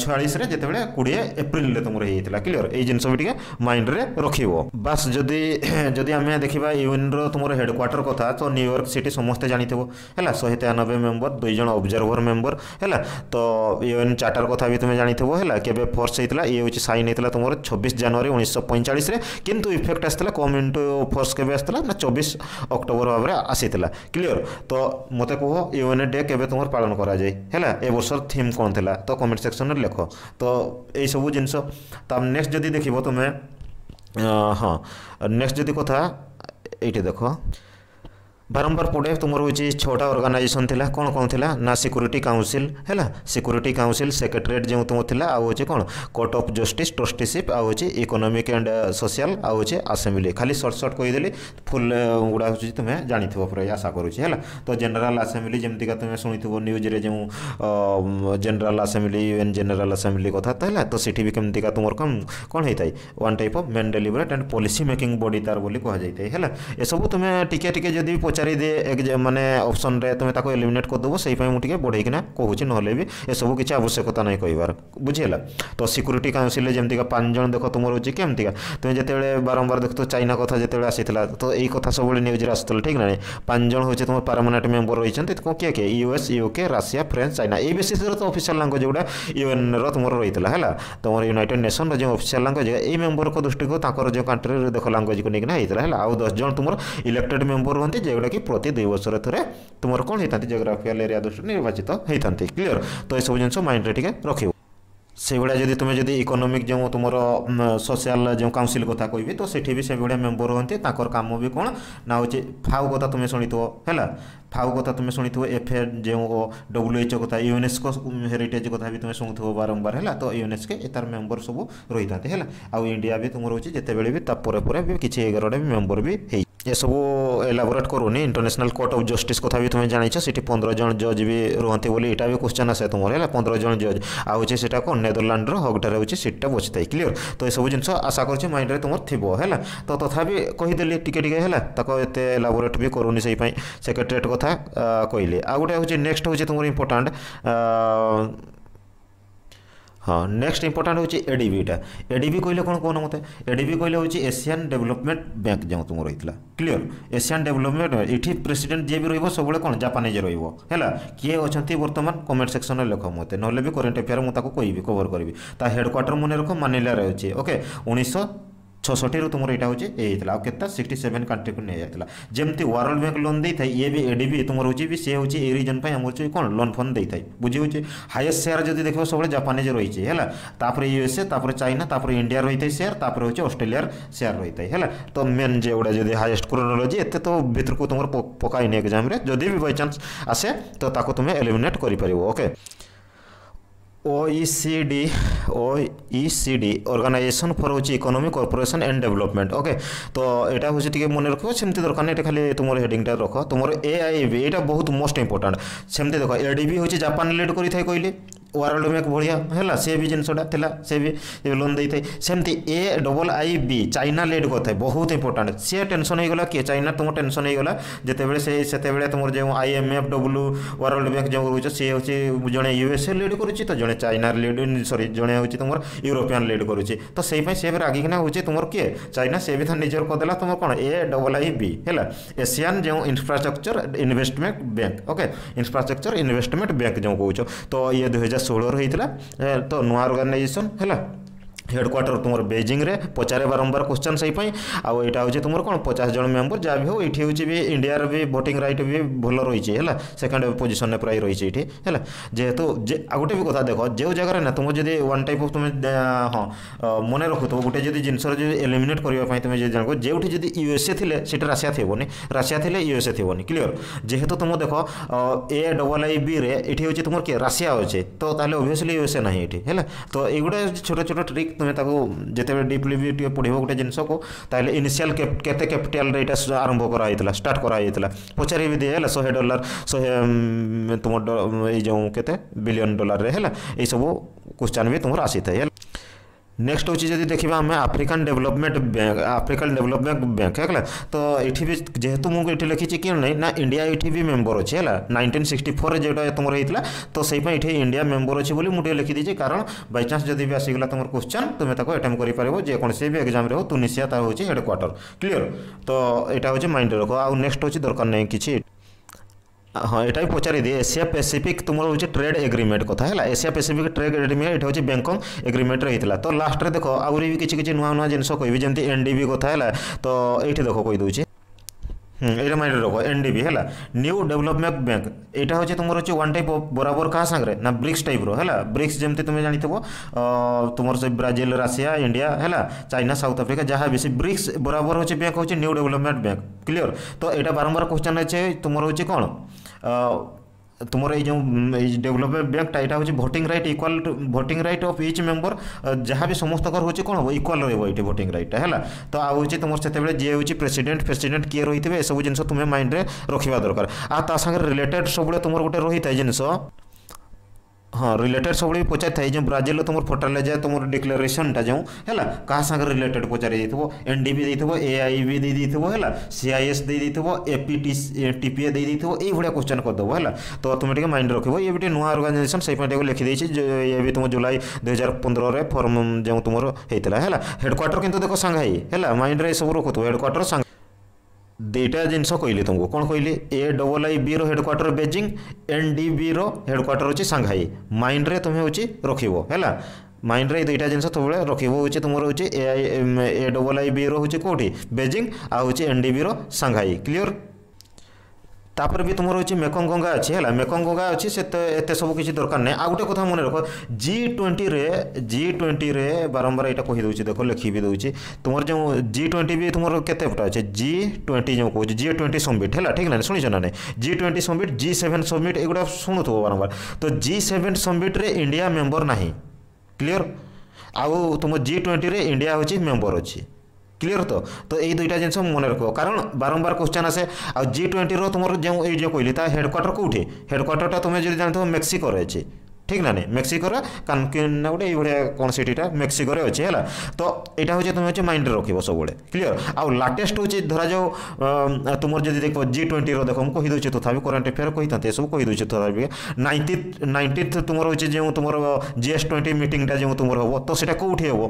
छयास जिते कोड़े एप्रिल तुम्हारे होता क्लीयर ये जिनस माइंड में रखी बास जदि जदि आम देखा यूएन रुमर हेडक्वाटर कथ तो न्यूयर्क सिटी समस्ते जानी है शहे तेयानबे मेम्बर दुईज अब्जरभर मेम्बर है तो यूएन चार्टर कथ भी तुम्हें जानी है केवे फोर्स होता है ये हूँ सैन होता तुम छब्बीस जानुरी उन्नीस पैंतालीस कितु इफेक्ट आसाला कम इंटू फोर्स के चौबीस अक्टोबर भाव में आसाला क्लीयर तो मत कह यूएन डे के तुम्हारे ପାଳନ କରାଯାଏ ହେଲା ଏ ବର୍ଷର ଥିମ୍ କ'ଣ ଥିଲା ତ କମେଣ୍ଟ ସେକ୍ସନରେ ଲେଖ ତ ଏଇସବୁ ଜିନିଷ ତା ନେକ୍ସଟ ଯଦି ଦେଖିବ ତୁମେ ହଁ ନେକ୍ସଟ ଯଦି କଥା ଏଇଠି ଦେଖ ବାରମ୍ବାର ପଡ଼େ ତୁମର ହେଉଛି ଛଅଟା ଅର୍ଗାନାଇଜେସନ୍ ଥିଲା କ'ଣ କ'ଣ ଥିଲା ନା ସିକ୍ୟୁରିଟି କାଉନସିଲ୍ ହେଲା ସିକ୍ୟୁରିଟି କାଉନସିଲ୍ ସେକ୍ରେଟେରିଏଟ୍ ଯେଉଁ ତୁମ ଥିଲା ଆଉ ହେଉଛି କ'ଣ କୋର୍ଟ ଅଫ୍ ଜଷ୍ଟିସ୍ ଟ୍ରଷ୍ଟିସିପ୍ ଆଉ ହେଉଛି ଇକୋନୋମିକ୍ ଆଣ୍ଡ ସୋସିଆଲ୍ ଆଉ ହେଉଛି ଆସେମ୍ବ୍ଲି ଖାଲି ସର୍ଟ ସର୍ଟ କହିଦେଲି ଫୁଲ୍ ଗୁଡ଼ା ହେଉଛି ତୁମେ ଜାଣିଥିବ ପରେ ଆଶା କରୁଛି ହେଲା ତ ଜେନେରାଲ୍ ଆସେମ୍ବ୍ଲି ଯେମିତିକା ତୁମେ ଶୁଣିଥିବ ନ୍ୟୁଜ୍ରେ ଯେଉଁ general assembly UN general assembly କଥା ତ ହେଲା ତ ସେଠି ବି କେମିତିକା ତୁମର କ'ଣ କ'ଣ ହେଇଥାଏ one type of main deliberate and policy making body ତାର ବୋଲି କୁହାଯାଇଥାଏ ହେଲା ଏସବୁ ତୁମେ ଟିକେ ଟିକେ ଯଦି ପଚାର ପଚାରିଦିଏ ମାନେ ଅପସନ୍ରେ ତୁମେ ତାକୁ ଏଲିମିନେଟ୍ କରିଦେବ ସେଇ ପାଇଁ ମୁଁ ଟିକେ ବଢ଼େଇକିନା କହୁଛି ନହେଲେ ବି ଏସବୁ କିଛି ଆବଶ୍ୟକତା ନାହିଁ କହିବାର ବୁଝିହେଲା ତ ସିକ୍ୟୁରିଟି କାଉନସିଲ୍ରେ ଯେମିତିକା ପାଞ୍ଚ ଜଣ ଦେଖ ତୁମର ହେଉଛି କେମିତିକା ତୁମେ ଯେତେବେଳେ ବାରମ୍ବାର ଦେଖୁଥିବ ଚାଇନା କଥା ଯେତେବେଳେ ଆସିଥିଲା ତ ଏଇ କଥା ସବୁବେଳେ ନ୍ୟୁଜ୍ରେ ଆସୁଥିଲା ଠିକ୍ ନା ନାହିଁ ପାଞ୍ଚ ଜଣ ହେଉଛି ତୁମ ପରମାନେଣ୍ଟ ମେମ୍ବର ରହିଛନ୍ତି କିଏ କିଏ US UK Russia France China ଏଇ ବେସିସ୍ରେ ତ ଅଫିସିଆଲ ଲାଙ୍ଗୁଏଜ୍ ଗୁଡ଼ା ୟୁଏନ୍ର ତୁମର ରହିଥିଲା ହେଲା ତୁମର ୟୁନାଇଟେଡ୍ ନେସନ୍ର ଯେଉଁ ଅଫିସିଆଲ ଲାଙ୍ଗୁଏଜ୍ ଏଇ ମେମ୍ବରଙ୍କ ଦୃଷ୍ଟିକୁ ତାଙ୍କର ଯେଉଁ କାଣ୍ଟ୍ରିରେ ଦେଖ ଲାଙ୍ଗୁଏଜ୍କୁ ନେଇକିନା ହେଇଥିଲା ହେଲା ଆଉ ଦଶ ଜଣ ତୁମର ଇଲେକ୍ଟେଡ୍ ମେମ୍ବର ହୁଅନ୍ତି ଯେଉଁଟା कि प्रति दुई बस तुम कौन होता जोग्राफिकाल एरिया दृष्टि निर्वाचित होता है क्लीयर तो यह सब जिन माइंड में रख से भाया जब तुम्हें इकोनोमिक जो तुम सोशियाल जो काउनसिल क्या कह तो सेठी भी से भाया मेम्बर हमें तर कम भी कौन ना हो फाउ कथा तुम्हें शुणी है फाउ कथा तुम्हें शुणी एफ ए जो डब्ल्यूएचओ कथा यूएनएसको हेरीटेज कथा भी तुम्हें शुणु बारंबार है तो यूएनएसके यार मेम्बर सब रही था आउ इंडिया भी तुम रोचे जिते बड़े भी किसी एगार मेम्बर भी ଏସବୁ ଏଲାବୋରେଟ୍ କରୁନି ଇଣ୍ଟରନ୍ୟାସନାଲ୍ କୋର୍ଟ ଅଫ୍ ଜଷ୍ଟିସ୍ କଥା ବି ତୁମେ ଜାଣିଛ ସେଠି ପନ୍ଦର ଜଣ ଜଜ୍ ବି ରୁହନ୍ତି ବୋଲି ଏଇଟା ବି କ୍ୱେଶ୍ଚନ୍ ଆସେ ତୁମର ହେଲା ପନ୍ଦର ଜଣ ଜଜ୍ ଆଉ ହେଉଛି ସେଟା କ'ଣ ନେଦରଲ୍ୟାଣ୍ଡର ହଗ୍ଠାରେ ହେଉଛି ସିଟ୍ଟା ବସିଥାଏ କ୍ଲିଅର୍ ତ ଏସବୁ ଜିନିଷ ଆଶା କରୁଛି ମାଇଣ୍ଡରେ ତୁମର ଥିବ ହେଲା ତ ତଥାପି କହିଦେଲି ଟିକେ ଟିକେ ହେଲା ତାକୁ ଏତେ ଏଲାବୋରେଟ୍ ବି କରୁନି ସେଇ ପାଇଁ ସେକ୍ରେଟେରିଏଟ୍ କଥା କହିଲି ଆଉ ଗୋଟେ ହେଉଛି ନେକ୍ସଟ ହେଉଛି ତୁମର ଇମ୍ପୋର୍ଟାଣ୍ଟ ହଁ ନେକ୍ସଟ ଇମ୍ପୋର୍ଟାଣ୍ଟ ହେଉଛି ଏଡ଼ିବିଟା ଏଡ଼ିବି କହିଲେ କ'ଣ କହୁନ ମୋତେ ଏଡ଼ିବି କହିଲେ ହେଉଛି ଏସିଆନ୍ ଡେଭଲପମେଣ୍ଟ ବ୍ୟାଙ୍କ ଯେଉଁ ତୁମର ରହିଥିଲା କ୍ଲିଅର ଏସିଆନ୍ ଡେଭଲପମେଣ୍ଟ ଏଠି ପ୍ରେସିଡେଣ୍ଟ ଯିଏ ବି ରହିବ ସବୁବେଳେ କ'ଣ ଜାପାନିଜ୍ ରହିବ ହେଲା କିଏ ଅଛନ୍ତି ବର୍ତ୍ତମାନ କମେଣ୍ଟ ସେକ୍ସନରେ ଲେଖ ମୋତେ ନହେଲେ ବି କରେଣ୍ଟ ଆଫେୟାର ମୁଁ ତାକୁ କହିବି କଭର କରିବି ତା ହେଡ଼କ୍ୱାର୍ଟର ମନେ ରଖ ମାନିଲାରେ ଅଛି ଓକେ ଉଣେଇଶହ ছষঠিরু তোমার এটা হচ্ছে এ হয়েছিল আর কেতা সিক্সটি সেভেন কান্ট্রিকে নিয়ে যাই যেমনি ওয়ার্ল্ড ব্যাঙ্ক লোন দিয়ে ইয়ে বি এডিবি তোমার হচ্ছে বি সে হচ্ছে এই রিজন পাই আমার কোণ লোন ফোন দিয়ে বুঝি হচ্ছে হাইয়েস্ট সেয়ার যদি দেখো সবুজ জাপানিজ রয়েছে হল তাপরে ইউএসএ তাপরে চাইনা তাপরে ইন্ডিয়া রয়েছে সেয়ার তাপরে হচ্ছে অস্ট্রেলিয়ার সেয়ার রয়েছে হল তো মেন যেগুলো যদি হাইয়েস্ট ক্রোনোলোজি এতে তো ভিতরক তোমার পকাইনি এক্সামে যদি বি বাই চান্স আসে তো তাকে তুমি এলিমিনেট করে পার okay OECD OECD organisation for হচ্ছে economy corporation and development okay তো এটা হচ্ছে টিকে মনে রাখো সেমতি দরকার নেই এটা খালি তোমার হেডিংটা রখ তোমার এআইবি এটা বহুত মোস্ট ইম্পর্টাট সেমতি দেখো এডিবি হচ্ছে জাপান লিড করে থাকে কইলে वारल्ड बैंक भाया है सी भी जिनसा था लोन दे थे सेमती A double I B China led कर बहुत इंपोर्टाट सी टेनसन हो गला किए चाइना तुम टेनसन हो गला जिते बे तुम जो I M F W world bank जो रोच सी हूँ जे यूएसए लिड कर तो जड़े चाइनार लिड सरी जड़े हूँ तुम यूरोपियान लिड कर तो से रागिकिना हूँ तुम किए चाइना से भी था निजर कदेला तुम कौन ए डबल आई बी है एसीआन जो infrastructure investment bank okay infrastructure investment bank जो कौ तो ये दुई ଷୋହଳର ହେଇଥିଲା ତ ନୂଆ ଅର୍ଗାନାଇଜେସନ୍ ହେଲା হেডকোয়ার্টার তোমার বেজিংরে পচারে বারম্বার কোশ্চেন সেইপাই আইটা হচ্ছে তোমার কোণ পচাশ জন মেম্বর যা বি হোক এটি হচ্ছে বি ইন্ডিয়ার বি ভোটিং রাইট বি ভাল রয়েছে হল সেকেন্ড পজিশনে প্রায় রয়েছে এটি হল যেহেতু যে গোটে বি কথা দেখ যে জায়গায় না তোমার যদি ওয়ান টাইপ অফ তুমি হ্যাঁ মনে রাখুথব গোটে যদি জিনিসর যদি এলিমিনেট করা তুমি যদি জানো যেটি যদি ইউএসএ লে সেটা রাশিয়া থাকবনি রাশিয়া লে ইউএসএ থাকবনি ক্লিয়র যেহেতু তোমার দেখ এ ডবল আই বি রে এটি হচ্ছে তোমার কি রাশিয়া অছে তো তাহলে অবভিয়াসলি ইউএসএ না এটি হল তো এইগুলা ছোট ছোট ট্রিক ତୁମେ ତାକୁ ଯେତେବେଳେ ଡିପ୍ଲି ଟିକେ ପଢ଼ିବ ଗୋଟେ ଜିନିଷକୁ ତାହେଲେ ଇନିସିଆଲ୍ କେତେ କ୍ୟାପିଟାଲ୍ରେ ଏଇଟା ଆରମ୍ଭ କରାଯାଇଥିଲା ଷ୍ଟାର୍ଟ କରାଯାଇଥିଲା ପଚାରି ବି ଦିଏ ହେଲା ଶହେ ଡଲାର ଶହେ ତୁମ ଏଇ ଯେଉଁ କେତେ ବିଲିୟନ୍ ଡଲାରରେ ହେଲା ଏଇସବୁ କ୍ୱେଶ୍ଚନ୍ ବି ତୁମର ଆସିଥାଏ ହେଲା ନେକ୍ସଟ ହେଉଛି ଯଦି ଦେଖିବା ଆମେ African development bank African development bank ହେଲା ତ ଏଠି ବି ଯେହେତୁ ମୁଁ ଏଠି ଲେଖିଛି କି ନାହିଁ ନା ଇଣ୍ଡିଆ ଏଠି ବି ମେମ୍ବର ଅଛି ହେଲା ନାଇନଟିନ୍ ସିକ୍ସଟି ଫୋର୍ରେ ଯେଉଁଟା ତୁମର ହେଇଥିଲା ତ ସେଇପାଇଁ ଏଠି ଇଣ୍ଡିଆ ମେମ୍ବର ଅଛି ବୋଲି ମୁଁ ଟିକେ ଲେଖିଦେଇଛି କାରଣ ବାଇଚାନ୍ସ ଯଦି ବି ଆସିଗଲା ତୁମର କ୍ୱେଶ୍ଚନ୍ ତୁମେ ତାକୁ ଆଟେମ୍ପ କରିପାରିବ ଯେକୌଣସି ବି ଏକ୍ଜାମ୍ରେ ହେଉ ତୁନିସିଆ ତା ହେଉଛି ହେଡ଼କ୍ୱାର୍ଟର କ୍ଲିଅର ତ ଏଇଟା ହେଉଛି ମାଇଣ୍ଡରେ ରଖ ଆଉ ନେକ୍ସଟ ହେଉଛି ଦରକାର ନାହିଁ କିଛି ହଁ ଏଇଟା ବି ପଚାରିଦିଏ ଏସିଆ ପେସିଫିକ୍ ତୁମର ହେଉଛି ଟ୍ରେଡ୍ ଏଗ୍ରିମେଣ୍ଟ କଥା ହେଲା ଏସିଆ ପେସିଫିକ୍ ଟ୍ରେଡ୍ ଏଗ୍ରିମେଣ୍ଟ ଏଇଟା ହେଉଛି ବ୍ୟାଙ୍କକ୍ ଏଗ୍ରିମେଣ୍ଟରେ ହେଇଥିଲା ତ ଲାଷ୍ଟରେ ଦେଖ ଆହୁରି ବି କିଛି କିଛି ନୂଆ ନୂଆ ଜିନିଷ କହିବି ଯେମିତି ଏନ୍ ଡି ବି କଥା ହେଲା ତ ଏଇଠି ଦେଖ କହିଦେଉଛି এটা মাইন্ড রখ এনডিবি হেলা নিউ ডেভেলপমেন্ট ব্যাঙ্ক এটা হচ্ছে তোমার হচ্ছে ওয়ান টাইপ বরাবর কাহা সাংরে না ব্রিক্স টাইপর হেলা ব্রিক্স যেমনি তুমি জানিথব তোমার সে ব্রাজিল রাশিয়া ইন্ডিয়া হেলা চাইনা সাউথ আফ্রিকা যাহা বেশি ব্রিক্স বরাবর হচ্ছে ব্যাঙ্ক হচ্ছে নিউ ডেভেলপমেন্ট ব্যাঙ্ক ক্লিয়ার তো এটা বারম্বার কোশ্চেন আছে তোমার হচ্ছে কোণ তোমার এই যে এই ডেভেলপমেন্ট ব্যাঙ্কটা এটা হচ্ছে voting right equal to voting right of each member যা বি সমস্তকর হচ্ছে কোণ হব ইকুয়াল রহব এটি ভোটিং রাইটটা হল তো আ হচ্ছে তোমার সেতবে যে হচ্ছে প্রেসিডেন্ট প্রেসিডেন্ট কিয়ে রয়েছে এসব জিনিস তুমি মাইন্ডে রখিবা দরকার আর তা সাথে রিলেটেড সবুলে তোমার গোটে রয়েছে জিনিস ହଁ ରିଲେଟେଡ୍ ସବୁବେଳେ ପଚାରିଥାଏ ଯେଉଁ ବ୍ରାଜିଲ୍ର ତୁମର ପୋର୍ଟାଲ୍ରେ ଯାଏ ତୁମର ଡିକ୍ଲାରେସନ୍ଟା ଯେଉଁ ହେଲା କାହା ସାଙ୍ଗରେ ରିଲେଟେଡ୍ ପଚାରି ଦେଇଥିବ ଏନ୍ ଡି ବି ଦେଇଥିବ ଏ ଆଇ ବି ଦେଇ ଦେଇଥିବ ହେଲା ସିଆଇଏସ୍ ଦେଇ ଦେଇଥିବ A P T T P ଏ ଦେଇ ଦେଇଥିବ ଏଇଭଳିଆ କ୍ୱେଶ୍ଚନ୍ କରିଦେବ ହେଲା ତ ତୁମେ ଟିକେ ମାଇଣ୍ଡ ରଖିବ ଇଏ ବି ଟିକେ ନୂଆ ଅର୍ଗାନାଇଜେସନ୍ ସେଇପାଇଁ ଟିକେ ଲେଖିଦେଇଛି ଇଏ ବି ତୁମ ଜୁଲାଇ ଦୁଇ ହଜାର ପନ୍ଦରରେ ଫର୍ମ ଯେଉଁ ତୁମର ହେଇଥିଲା ହେଲା ହେଡ଼କ୍ୱାର୍ଟର କିନ୍ତୁ ଦେଖ ସାଙ୍ଘାଇ ହେଲା ମାଇଣ୍ଡରେ ଏସବୁ ରଖୁଥିବ ହେଡ଼କ୍ୱାର୍ଟର ସାଙ୍ଘାଇ दुटा जिन कहली तुमको कौन कहली A double I B headquarter Beijing N D B headquarter अच्छे सांघाई माइंड रे तुम्हें रख है माइंड रे युटा जिन सब रखे तुम हूँ ए आई ए डबल आई बी रोचे कौटी बेजिंग आ एन डी बी रंघाई क्लीयर তাপরে ବି ତୁମର ହେଉଛି ମେକଂ ଗଙ୍ଗା ଅଛି ହେଲା ମେକଂ ଗଙ୍ଗା ଅଛି ସେତେ ଏତେ ସବୁ କିଛି ଦରକାର ନାହିଁ ଆଉ ଗୋଟେ କଥା ମନେ ରଖ ଜି ଟ୍ୱେଣ୍ଟିରେ ଜି ଟ୍ୱେଣ୍ଟିରେ ବାରମ୍ବାର ଏଇଟା କହିଦେଉଛି ଦେଖ ଲେଖିବି ଦେଉଛି ତୁମର ଯେଉଁ ଜି ଟ୍ୱେଣ୍ଟି ବି ତୁମର କେତେଟା ଅଛି ଜି ଟ୍ୱେଣ୍ଟି ଯେଉଁ କହୁଛି ଜି ଟ୍ୱେଣ୍ଟି ସମିଟ୍ ହେଲା ଠିକ୍ ନା ଶୁଣିଛ ନା ନାହିଁ G twenty summit G seven summit ଏଗୁଡ଼ା ଶୁଣୁଥିବ ବାରମ୍ବାର ତ ଜି ସେଭେନ୍ ସମିଟ୍ରେ ଇଣ୍ଡିଆ ମେମ୍ବର ନାହିଁ କ୍ଲିଅର ଆଉ ତୁମ ଜି ଟ୍ୱେଣ୍ଟିରେ ଇଣ୍ଡିଆ ହେଉଛି ମେମ୍ବର ଅଛି ক্লিয়ার তো তো এই দুইটা জিনিস মনে রাখব কারণ বারম্বার কোশ্চেন আসে আর জি টোয়েন্টির তোমার যে এই যে কহিলি তা হেডকোয়ার্টার কোটি হেডকোয়ার্টারটা তুমি যদি জানিথ মেক্সিকো রয়েছে ঠিক না মেক্সিকোর কানকিন না গোটে এইভাবে কোণ সিটিটা মেক্সিকোরে অছে হল তো এটা হচ্ছে তুমি হচ্ছে মাইন্ডে রখিব সবুলে ক্লিয়ার আউ লাটেস্ট হচ্ছে ধরা যাও তোমার যদি দেখো জি টোয়েন্টির দেখ মু কহিদেছি তথাপি করেন্ট এফেয়ার কইতাতে এসব কহিদেছি তথাপি নাইন্টিথ নাইন্টিথ তোমার হচ্ছে যে তোমার জি এস টোয়েন্টি মিটিংটা যে তোমার হব তো সেটা কোটি হব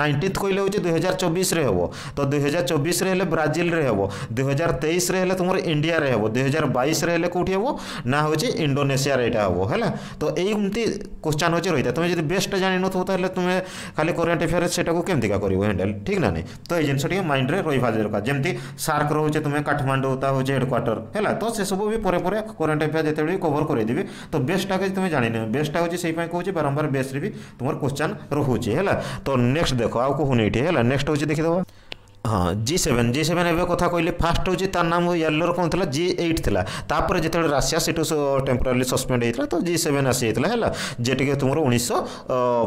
নাইন্টিথ কইলে হচ্ছে দুই হাজার চব্বিশে হব তো দুই হাজার চব্বিশে হলে ব্রাজিলরে হব দুই হাজার তেইশে হলে তোমার ইন্ডিয়ারে হব দুই হাজার বাইশে হলে কোটি হব না হচ্ছে ইন্ডোনেসিয়ার এটা হব হ্যাঁ তো এইমতি কোশ্চান হচ্ছে রয়ে তুমি যদি বেস্টটা জাণিনথো তাহলে তুমি খালি করেন্ট আফেয়ার্স সেটাকে কেমিকা করব হ্যান্ডেল ঠিক না তো এই জিনিসটি মাইন্ডে রহবা দরকার যেমনি সার্ক রয়েছে তুমি কাঠমান্ডু তা হচ্ছে হেডকোয়ার্টর হ্যাঁ তো সেসবু বি পরে পরে করেন্ট আফেয়ার্স যেতবে কভর করে দেবে তো বেস্টটাকে তুমি জাণিনি বেস্টটা হচ্ছে সেইপাই কুচি বারম্বার বেস্টরে বি তোমার কোশ্চান রহুছে হ্যাঁ তো নেক্সট দেখো আউ কুনি এটি হ্যাঁ নেক্সট হচ্ছে দেখিদেবা हाँ जी सेवेन जी सेवेन एवं कथा कह फास्ट हूँ तर नाम येलोर कौन था जी एट थी तापर जो राशिया से टेम्पोरली सस्पेड होता तो जी सेवेन आसी है जेटी तुम उन्नीस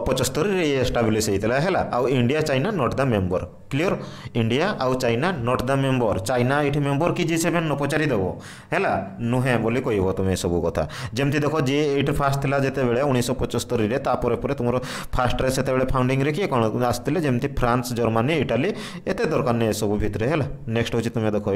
पचस्तर एस्टाब्लीश होता है आउ India China not the member clear India आउ China not the member China ये मेम्बर कि जी सेवेन न पचारिदेव है नुहे बोली कह तुम्हें सब कथ जमी देख जी एट फास्ट था जिते बड़े उन्नीस पचस्तरी तुम फास्ट से फाउंडिंग किए कौन आसते जमी फ्रांस जर्मानी इटाली एत दरकार କନ୍ୟା ଏସବୁ ଭିତରେ ହେଲା ନେକ୍ସଟ ହେଉଛି ତୁମେ ଦେଖ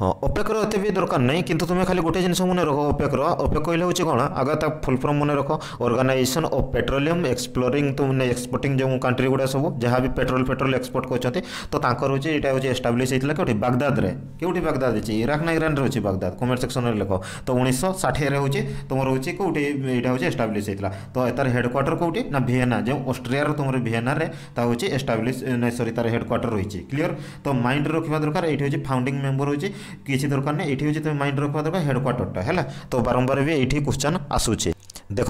ହଁ ଓପେକ୍ର ଏତେ ବି ଦରକାର ନାହିଁ କିନ୍ତୁ ତୁମେ ଖାଲି ଗୋଟେ ଜିନିଷ ମନେ ରଖ ଓପେକ୍ର ଓପେକ୍ କହିଲେ ହେଉଛି କ'ଣ ଆଗ ତା ଫୁଲ୍ ଫର୍ମ ମନେ ରଖ ଅର୍ଗାନାଇଜେସନ୍ ଅଫ୍ ପେଟ୍ରୋଲିୟମ୍ ଏକ୍ସପ୍ଲୋରିଂ ତୁମେ ଏକ୍ସପୋର୍ଟିଂ ଯେଉଁ କଣ୍ଟ୍ରି ଗୁଡ଼ା ସବୁ ଯାହା ବି ପେଟ୍ରୋଲ ପେଟ୍ରୋଲ ଏକ୍ସପୋର୍ଟ କରୁଛନ୍ତି ତ ତାଙ୍କର ହେଉଛି ଏଇଟା ହେଉଛି ଏଷ୍ଟାବ୍ଲିଶ୍ ହେଇଥିଲା କେଉଁଠି ବାଗଦାଦରେ କେଉଁଠି ବାଗଦାଦ ହେଇଛି ଇରାକ ନା ଇରାନରେ ହେଉଛି ବାଗଦାଦ କମେଣ୍ଟ ସେକ୍ସନରେ ଲେଖ ତ ଉଣେଇଶହ ଷାଠିଏରେ ହେଉଛି ତୁମର ହେଉଛି କେଉଁଠି ଏଇଟା ହେଉଛି ଏଷ୍ଟାବ୍ଲିଶ୍ ହେଇଥିଲା ତ ତାର ହେଡ଼କ୍ୱାର୍ଟର କେଉଁଠି ନା ଭିଏନା ଯେଉଁ ଅଷ୍ଟ୍ରିଆର ତୁମର ଭିଏନାରେ ତା ହେଉଛି ଏଷ୍ଟାବ୍ଲିଶ୍ ସରି ତାର ହେଡ଼କ୍ୱାର୍ଟର ରହିଛି କ୍ଲିଅର ତ ମାଇଣ୍ଡରେ ରଖିବା ଦରକାର ଏଇଠି ହେଉଛି ଫାଉଣ୍ଡିଂ ମେମ୍ବର ହେଉଛି কিছু দরকার নেই এটি হচ্ছে তুমি মাইন্ড রাখা দরকার হেডকোয়ার্টরটা হ্যাঁ তো বারম্বার বি এটি কোশ্চেন আসুছে দেখ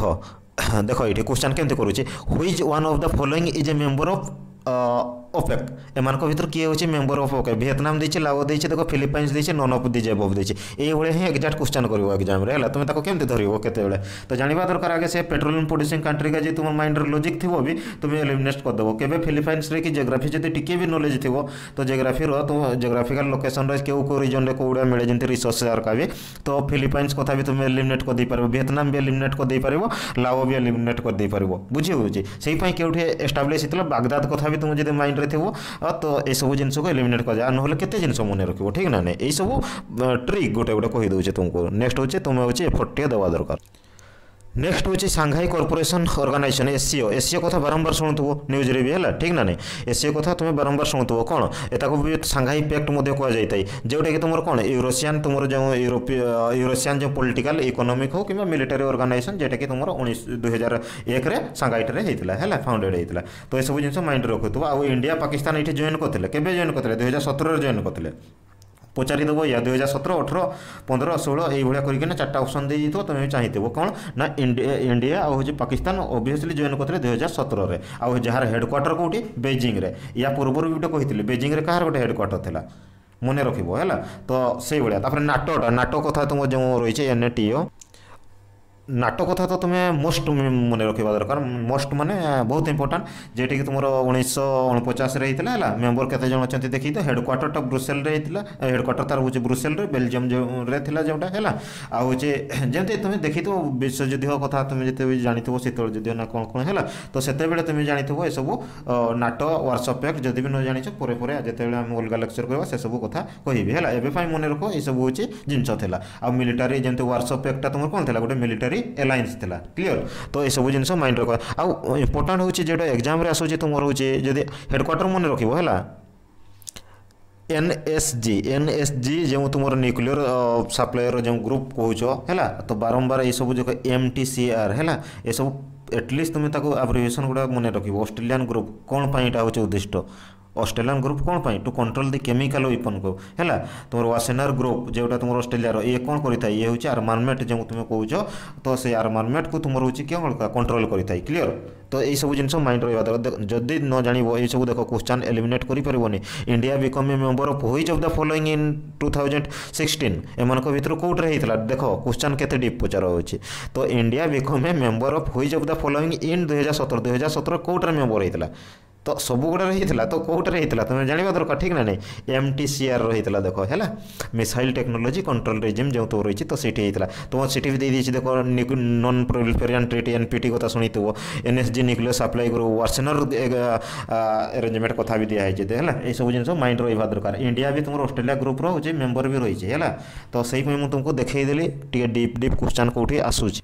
দেখ এটি কোশ্চেন কেমতি করুছে which one of the following is a member of OPEC M भितर किए हो मेम्बर अफ ओपेक भिएतनाम देती लाओ देती देखो फिलिपाइन्स देखिए नन अफ दिजे बफ देखिए यही हम एक्जाक्ट क्वेश्चन कर एक्जाम है तुम्हें कमी धर के तो जाना दरकार आगे से पेट्रोलियम प्रड्यूसींग कंट्री का जी तुम माइंड लॉजिक थोड़ा भी तुम्हें एलिमेट करदे केवे फिलिपाइन्स कि जोग्राफी जो टी भी नलेज थो तो जोग्राफी तो जोग्राफिकल लोकेशन रो को रिजन में कौड़े मिले जमी रिसोर्स का भी तो फिलिपाइन्स कथ भी तुम एलिमेट कर दे पार भिएतनाम भी एलिमेट कर देपार लाओ भी एलिमेट कर देपार बुझे बुझे से कौटे एस्टाब्लीश होता बागदाद कथ भी ବୋଲି ତୁମେ ଯଦି ମାଇଣ୍ଡରେ ଥିବ ତ ଏସବୁ ଜିନିଷକୁ ଏଲିମିନେଟ୍ କରାଯାଏ ନହେଲେ କେତେ ଜିନିଷ ମନେ ରଖିବ ଠିକ୍ ନା ନାହିଁ ଏଇସବୁ ଟ୍ରିକ୍ ଗୋଟେ ଗୋଟେ କହିଦେଉଛେ ତୁମକୁ ନେକ୍ସଟ ହେଉଛି ତୁମେ ହେଉଛି ଏଫର୍ଟ ଟିକେ ଦେବା ଦରକାର নেক্সট হচ্ছে Shanghai corporation organisation SCO SCO কথা বারম্বার শুণুব নিউজরে বি হল ঠিক না নাই এসসিও কথা তুমি বারম্বার শুণুব কোণ এটা বি সাংঘাই প্যাক্ট মধ্যে কুযাই থাকে যেটাকি তোমার কোণ ইউরোসিয়ান তোমার যে ইউরোপীয় ইউরোসিয়ান যে পলিটিকাল ইকোনোমিক হোক কিংবা মিলিটারি অর্গানাইজেসন যেটাকি তোমার উনিশ দুই হাজার একরে সাংঘাইটারে হয়েছিল হল ফাউন্ডেড হয়েছিল তো এসব জিনিস মাইন্ড রখুথ আউ ইন্ডিয়া পাকিস্তান এটি জয়েন করলে কেবে জয়েন করলে দুই হাজার সতেরের জয়েন করলে ପଚାରିଦେବ ୟା ଦୁଇ ହଜାର ସତର ଅଠର ପନ୍ଦର ଷୋହଳ ଏଇଭଳିଆ କରିକିନା ଚାରିଟା ଅପସନ୍ ଦେଇଦେଇଥିବ ତୁମେ ଚାହିଁଥିବ କ'ଣ ନା ଇଣ୍ଡିଆ ଆଉ ହେଉଛି ପାକିସ୍ତାନ ଅଭିୟସଲି ଜଏନ୍ କରିଥିଲେ ଦୁଇ ହଜାର ସତରରେ ଆଉ ଯାହାର ହେଡ଼କ୍ୱାର୍ଟର କେଉଁଠି ବେଜିଂରେ ୟା ପୂର୍ବରୁ ବି ଗୋଟେ କହିଥିଲି ବେଜିଂରେ କାହାର ଗୋଟେ ହେଡ଼କ୍ୱାର୍ଟର ଥିଲା ମନେ ରଖିବ ହେଲା ତ ସେଇଭଳିଆ ତାପରେ ନାଟୋଟା ନାଟୋ କଥା ତୁମ ଯେଉଁ ରହିଛି ଏନ୍ ଏ ଟି ଓ ନାଟ କଥା ତ ତୁମେ ମୋଷ୍ଟ ମନେ ରଖିବା ଦରକାର ମୋଷ୍ଟ ମାନେ ବହୁତ ଇମ୍ପୋର୍ଟାଣ୍ଟ ଯେଉଁଟାକି ତୁମର ଉଣେଇଶହ ଅଣପଚାଶରେ ହେଇଥିଲା ହେଲା ମେମ୍ବର କେତେ ଜଣ ଅଛନ୍ତି ଦେଖିକି ତ ହେଡ଼କ୍ୱାର୍ଟରଟା ବ୍ରୁସେଲରେ ହେଇଥିଲା ହେଡ଼କ୍ୱାର୍ଟର ତାର ହେଉଛି ବ୍ରୁସେଲରେ ବେଲଜିୟମରେ ଥିଲା ଯେଉଁଟା ହେଲା ଆଉ ହେଉଛି ଯେମିତି ତୁମେ ଦେଖିଥିବ ବିଶ୍ୱଯୁଦ୍ଧ କଥା ତୁମେ ଯେତେବେଳେ ଜାଣିଥିବ ଶୀତଳ ଯୁଦ୍ଧ ନା କ'ଣ କ'ଣ ହେଲା ତ ସେତେବେଳେ ତୁମେ ଜାଣିଥିବ ଏସବୁ ନାଟ ୱାର୍କସପ୍ ପ୍ୟାକ୍ ଯଦି ବି ନ ଜାଣିଛ ପରେ ପରେ ଯେତେବେଳେ ଆମେ ଅଲଗା ଲେକ୍ଚର୍ କରିବା ସେସବୁ କଥା କହିବି ହେଲା ଏବେ ପାଇଁ ମନେ ରଖ ଏସବୁ ହେଉଛି ଜିନିଷ ଥିଲା ଆଉ ମିଲିଟାରୀ ଯେମିତି ୱାର୍କସପ୍ ପ୍ୟାକ୍ଟା ତୁମର କ'ଣ ଥିଲା ଗୋଟେ ମିଲିଟାରୀ ବି ଆଲାଏନ୍ସ ଥିଲା କ୍ଲିଅର ତ ଏସବୁ ଜିନିଷ ମାଇଣ୍ଡ ରଖ ଆଉ ଇମ୍ପୋର୍ଟାଣ୍ଟ ହେଉଛି ଯେଉଁଟା ଏକ୍ଜାମ୍ରେ ଆସୁଛି ତୁମର ହେଉଛି ଯଦି ହେଡ଼କ୍ୱାର୍ଟର ମନେ ରଖିବ ହେଲା एनएसजी एनएसजी जो तुम न्यूक्लियर सप्लायर जो ग्रुप कहो है तो बारंबार ये सब जो एम टी सी आर है ये एटलिस्ट तुम ताको गुड़ा मन रख अस्ट्रेलियान ग्रुप कौन पर उद्दिष्ट ଅଷ୍ଟ୍ରେଲିଆନ୍ ଗ୍ରୁପ୍ କ'ଣ ପାଇଁ ଟୁ କଣ୍ଟ୍ରୋଲ୍ ଦି କେମିକାଲ୍ ୱେପନ୍କୁ ହେଲା ତୁମର ୱାସେନାର ଗ୍ରୁପ୍ ଯେଉଁଟା ତୁମର ଅଷ୍ଟ୍ରେଲିଆର ଇଏ କ'ଣ କରିଥାଏ ଇଏ ହେଉଛି ଆର୍ମାର୍ମେଟ୍ ଯେଉଁ ତୁମେ କହୁଛ ତ ସେଇ ଆର୍ମାର୍ମେଟ୍କୁ ତୁମର ହେଉଛି କ'ଣ କଣ୍ଟ୍ରୋଲ୍ କରିଥାଏ କ୍ଲିଅର୍ ତ ଏଇସବୁ ଜିନିଷ ମାଇଣ୍ଡ ରହିବା ଦରକାର ଯଦି ନ ଜାଣିବ ଏଇସବୁ ଦେଖ କୋଶ୍ଚାନ୍ ଏଲିମିନେଟ୍ କରିପାରିବନି India become a member of which of the following in two thousand sixteen ଏମାନଙ୍କ ଭିତରୁ କେଉଁଥିରେ ହେଇଥିଲା ଦେଖ କୋଶ୍ଚାନ୍ କେତେ ଡିପ୍ ପଚାର ହେଉଛି ତ India become a member of which of the following in ଦୁଇହଜାର ସତର ଦୁଇହଜାର ସତର କେଉଁଟାରେ ମେମ୍ବର ହେଇଥିଲା ତ ସବୁଗୁଡ଼ାରେ ହେଇଥିଲା ତ କେଉଁଟାରେ ହେଇଥିଲା ତୁମେ ଜାଣିବା ଦରକାର ଠିକ୍ ନା ନାହିଁ ଏମ୍ ଟି ସି ଆର୍ର ହେଇଥିଲା ଦେଖ ହେଲା ମିସାଇଲ୍ ଟେକ୍ନୋଲୋଜି କଣ୍ଟ୍ରୋଲ୍ ରିଜିମ୍ ଯେଉଁ ତୋର ରହିଛି ତ ସେଇଠି ହେଇଥିଲା ତୁମ ସେଠି ବି ଦେଇଦେଇଛି ଦେଖ non proliferation treaty N P T କଥା ଶୁଣିଥିବ N S G nuclear supply group Wassenaar arrangement କଥା ବି ଦିଆହେଇଛି ହେଲା ଏସବୁ ଜିନିଷ ମାଇଣ୍ଡ ରହିବା ଦରକାର ଇଣ୍ଡିଆ ବି ତୁମର ଅଷ୍ଟ୍ରେଲିଆ ଗ୍ରୁପ୍ର ହେଉଛି ମେମ୍ବର ବି ରହିଛି ହେଲା ତ ସେଇପାଇଁ ମୁଁ ତୁମକୁ ଦେଖେଇଦେଲି ଟିକେ ଡିପ୍ ଡିପ୍ କ୍ୱେଶ୍ଚନ୍ କେଉଁଠି ଆସୁଛି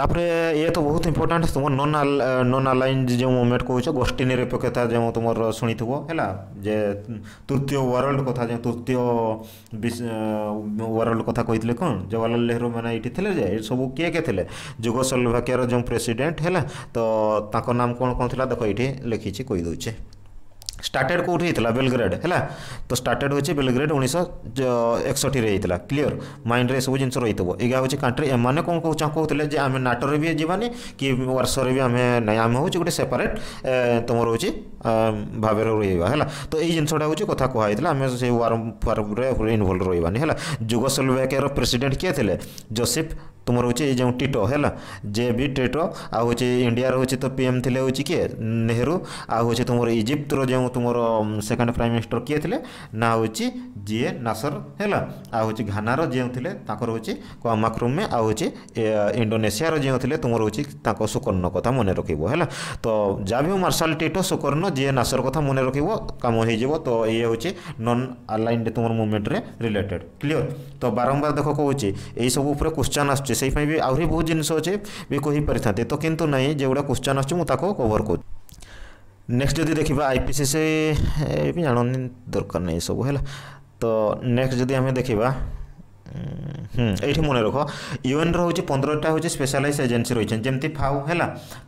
ତାପରେ ଇଏ ତ ବହୁତ ଇମ୍ପୋର୍ଟାଣ୍ଟ ତୁମର ନନ୍ ନନ୍ ଆଲାଇନ୍ ଯେଉଁ ମୁଭମେଣ୍ଟ କହୁଛ ଗୋଷ୍ଠୀ ନିରପେକ୍ଷତା ଯେଉଁ ତୁମର ଶୁଣିଥିବ ହେଲା ଯେ ତୃତୀୟ ୱାର୍ଲଡ କଥା ଯେଉଁ ତୃତୀୟ ୱାର୍ଲଡ କଥା କହିଥିଲେ କ'ଣ ଜବାହରଲାଲ ନେହେରୁ ମାନେ ଏଇଠି ଥିଲେ ଯେ ସବୁ କିଏ କିଏ ଥିଲେ ଯୁଗୋସ୍ଲୋଭାକିଆର ଯେଉଁ ପ୍ରେସିଡେଣ୍ଟ ହେଲା ତ ତାଙ୍କ ନାମ କ'ଣ କ'ଣ ଥିଲା ଦେଖ ଏଇଠି ଲେଖିଛି କହିଦେଉଛେ स्टार्टेड कौट होता बेलग्रेड है तो स्टार्टेड हो बेलग्रेड उन्नीस एकसठी होता क्लीयर माइंड सब जिन रही थोड़ा यहाँ हूँ कंट्री एम कौन कहते हैं आम नाटर भी जीवानी कि वर्षर भी आम ना आम हूँ गोटे सेपरेट तुम रोच भाव रही है तो यही जिनसटा हूँ कथ कहला आम से वार्म फार्म इनवल्व रही है जुगोसलवेकर प्रेसीडेट किए थे जोसेफ তোমার হচ্ছে এই যে টিটো হ্যাঁ যে বি টিটো আউ হচ্ছে ইন্ডিয়ার হচ্ছে তো পিএম থিলে হচ্ছে কি নেহরু আউ হচ্ছে তোমার ইজিপ্টর যে তোমার সেকেন্ড প্রাইম মিনিষ্টর কিয়ে থিলে না হচ্ছে জিয়ে নাসর হ্যাঁ আউ হচ্ছে ঘানার যে থিলে তাঁর হচ্ছে মাকরুমে আউ হচ্ছে ইন্ডোনেসিয়ার যে থিলে তোমার হচ্ছে তাঁর সুকর্ণ কথা মনে রকিব হ্যাঁ তো যা বি মার্শাল টিটো সুকর্ণ জিয়ে নাসর কথা মনে রকিব কাম হয়ে যাব তো ইয়ে হচ্ছে নন আলাইন্ড তোমার মুভমেন্টরে রিলেটেড ক্লিয়র তো বারম্বার দেখ কৌছি এইসব উপরে কোশ্চেন আসছে अच्छे से आहरी बहुत जिनस अच्छे भी कहीपर था तो कितु नाई जो गुड़ा क्वेश्चन आसको कवर कर नेक्स्ट जदि देखा आईपीसीसी जान दरकार नहीं सब है तो नेक्स्ट जदि देखा এইটি মনে রখ ইউএনর হচ্ছে পনেরোটা হচ্ছে স্পেশালাইজ এজেন্সি রয়েছেন যেমন ফাও হল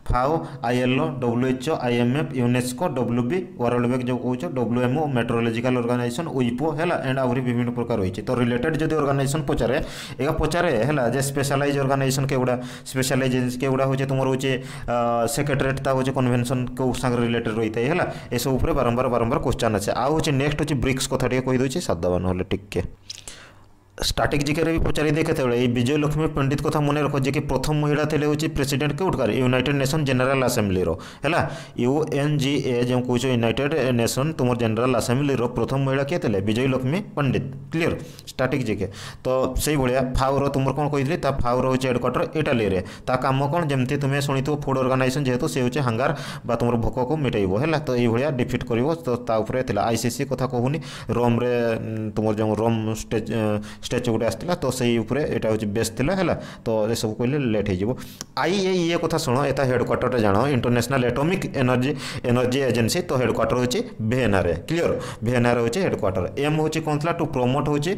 FAO ILO WHO IMF UNESCO WB world bank যে কৌছ ডব্লুএমও মেট্রোলোজিকাল অর্গানাইজেসন উইপো হল এন্ড আহরি বিভিন্ন প্রকার রয়েছে তো রিলেটেড যদি অর্গানাইজেসন পচারে এগা পচারে হল যে স্পেশালাইজ অর্গানাইজেসন কেগুড়া স্পেশালাইজ কেগুড়া হচ্ছে তোমার হচ্ছে সেক্রেটারেট তা হচ্ছে কনভেনশন কেউ সাথে রিলেটেড রয়েছে হল এসব উপরে বারম্বার বারম্বার কোশ্চেন আছে আউ হচ্ছে নেক্সট হচ্ছে ব্রিক্স কথাটিকে কই দেছি সাদবা নহলে টিকে સ્ટાટિક જીકે બી પચારી દે કેતેબળે એ વિજય લક્ષ્મી પંડિત કથા મને રખજે કે પ્રથમ મહિલા થેલે હોચી પ્રેસિડેન્ટ કેઉટકાર યુનાઇટેડ નેશન જେନେରାଲ ଆସେମ୍ବଲିର ହେଲା ୟୁଏନ୍ଜିଏ ଯେଉଁ କହୁଛ ୟୁନାଇଟେଡ୍ ନେସନ୍ ତୁମର ଜେନେରାଲ ଆସେମ୍ବଲିର ପ୍ରଥମ ମହିଳା କିଏ ଥିଲେ Vijay Lakshmi Pandit clear static GK ତ ସେଇଭଳିଆ ଫାଓର ତୁମର କ'ଣ କହିଥିଲି ତା ଫାଓର ହେଉଛି ହେଡ଼କ୍ୱାର୍ଟର ଇଟାଲୀରେ ତା କାମ କ'ଣ ଯେମିତି ତୁମେ ଶୁଣିଥିବ ଫୁଡ୍ ଅର୍ଗାନାଇଜେସନ୍ ଯେହେତୁ ସେ ହେଉଛି ହାଙ୍ଗାର ବା ତୁମର ଭୋକକୁ ମିଟେଇବ ହେଲା ତ ଏଇଭଳିଆ ଡିଫିଟ୍ କରିବ ତ ତା ଉପରେ ଥିଲା ଆଇସିସି କଥା କହୁନି ରୋମ୍ରେ ତୁମର ଯେଉଁ ରୋମ୍ ଷ୍ଟେଚ୍ ଷ୍ଟାଚ୍ୟୁ ଗୋଟେ ଆସିଥିଲା ତ ସେଇ ଉପରେ ଏଇଟା ହେଉଛି ବେସ୍ ଥିଲା ହେଲା ତ ଏସବୁ କହିଲେ ଲେଟ୍ ହେଇଯିବ ଆଇ ଏ ଇଏ କଥା ଶୁଣ ଏତା ହେଡ଼କ୍ୱାର୍ଟରଟା ଜାଣ international atomic energy energy agency ତ ହେଡ଼କ୍ୱାର୍ଟର ହେଉଛି ଭିଏନାରେ କ୍ଲିଅର ଭିଏନାରେ ହେଉଛି ହେଡ଼କ୍ୱାର୍ଟର ଏମ୍ ହେଉଛି କ'ଣ ଥିଲା ଟୁ ପ୍ରମୋଟ୍ ହେଉଛି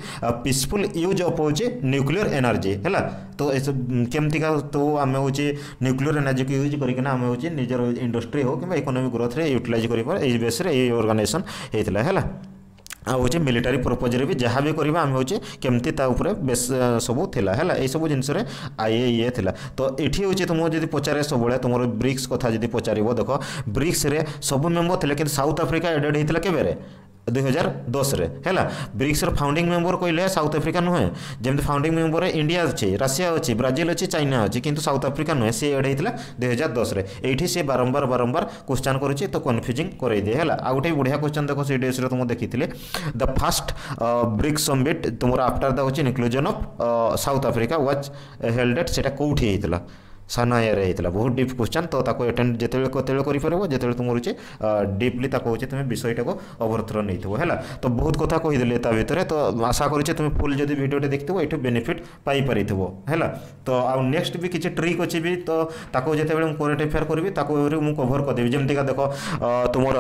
ପିସଫୁଲ୍ ୟୁଜ୍ ଅଫ୍ ହେଉଛି ନ୍ୟୁକ୍ଲିୟର ଏନର୍ଜି ହେଲା ତ ଏସବୁ କେମିତିକା ତ ଆମେ ହେଉଛି ନ୍ୟୁକ୍ଲିୟର ଏନର୍ଜିକୁ ୟୁଜ୍ କରିକିନା ଆମେ ହେଉଛି ନିଜର ଇଣ୍ଡଷ୍ଟ୍ରି ହେଉ କିମ୍ବା ଇକୋନୋମିକ୍ ଗ୍ରୋଥରେ ୟୁଟିଲାଇଜ୍ କରିପାରିବା ଏଇ ବେସ୍ରେ ଏଇ ଅର୍ଗାନାଇଜେସନ୍ ହେଇଥିଲା ହେଲା आज मिलिटारी पर्पज रे भी जहाँ भी करवा आम हूँ केमती बेस सब सब जिनस आईए ई तो ये हूँ तुम तुम्हें पचारे सब तुम ब्रिक्स कथ पचार देख ब्रिक्स सब मेम्बर थे कि साउथ आफ्रिका एडेड होता है केवेरे ଦୁଇହଜାର ଦଶରେ ହେଲା ବ୍ରିକ୍ସର ଫାଉଣ୍ଡିଂ ମେମ୍ବର କହିଲେ ସାଉଥ ଆଫ୍ରିକା ନୁହେଁ ଯେମିତି ଫାଉଣ୍ଡିଂ ମେମ୍ବରରେ ଇଣ୍ଡିଆ ଅଛି ରାଷିଆ ଅଛି ବ୍ରାଜିଲ ଅଛି ଚାଇନା ଅଛି କିନ୍ତୁ ସାଉଥ ଆଫ୍ରିକା ନୁହେଁ ସିଏ ଏଡ଼ ହେଇଥିଲା ଦୁଇହଜାର ଦଶରେ ଏଇଠି ସିଏ ବାରମ୍ବାର ବାରମ୍ବାର କ୍ୱେଶ୍ଚନ୍ କରୁଛି ତ କନଫ୍ୟୁଜିଂ କରାଇଦିଏ ହେଲା ଆଉ ଗୋଟେ ବଢ଼ିଆ କ୍ୱେଶ୍ଚନ୍ ଦେଖ ସେଇ ଡିଏସ୍ରେ ତୁମ ଦେଖିଥିଲେ ଦ ଫାଷ୍ଟ ବ୍ରିକ୍ସ ସମିଟ୍ ତୁମର ଆଫ୍ଟର ଦ ହେଉଛି inclusion of South Africa which held at ସେଇଟା କେଉଁଠି ହେଇଥିଲା ସମୟରେ ହେଇଥିଲା ବହୁତ ଡିପ୍ କ୍ୱେଶ୍ଚନ୍ ତ ତାକୁ ଆଟେଣ୍ଡ ଯେତେବେଳେ କେତେବେଳେ କରିପାରିବ ଯେତେବେଳେ ତୁମର ହେଉଛି ଡିପ୍ଲି ତାକୁ ହେଉଛି ତୁମେ ବିଷୟଟାକୁ ଅବରଥର ନେଇଥିବ ହେଲା ତ ବହୁତ କଥା କହିଦେଲି ତା ଭିତରେ ତ ଆଶା କରୁଛେ ତୁମେ ଫୁଲ୍ ଯଦି ଭିଡ଼ିଓଟି ଦେଖିଥିବ ଏଠୁ ବେନିଫିଟ୍ ପାଇପାରିଥିବ ହେଲା ତ ଆଉ ନେକ୍ସଟ ବି କିଛି ଟ୍ରିକ୍ ଅଛି ବି ତ ତାକୁ ଯେତେବେଳେ ମୁଁ କରେଣ୍ଟ ଏଫେୟାର କରିବି ତାକୁ ମୁଁ କଭର କରିଦେବି ଯେମିତିକା ଦେଖ ତୁମର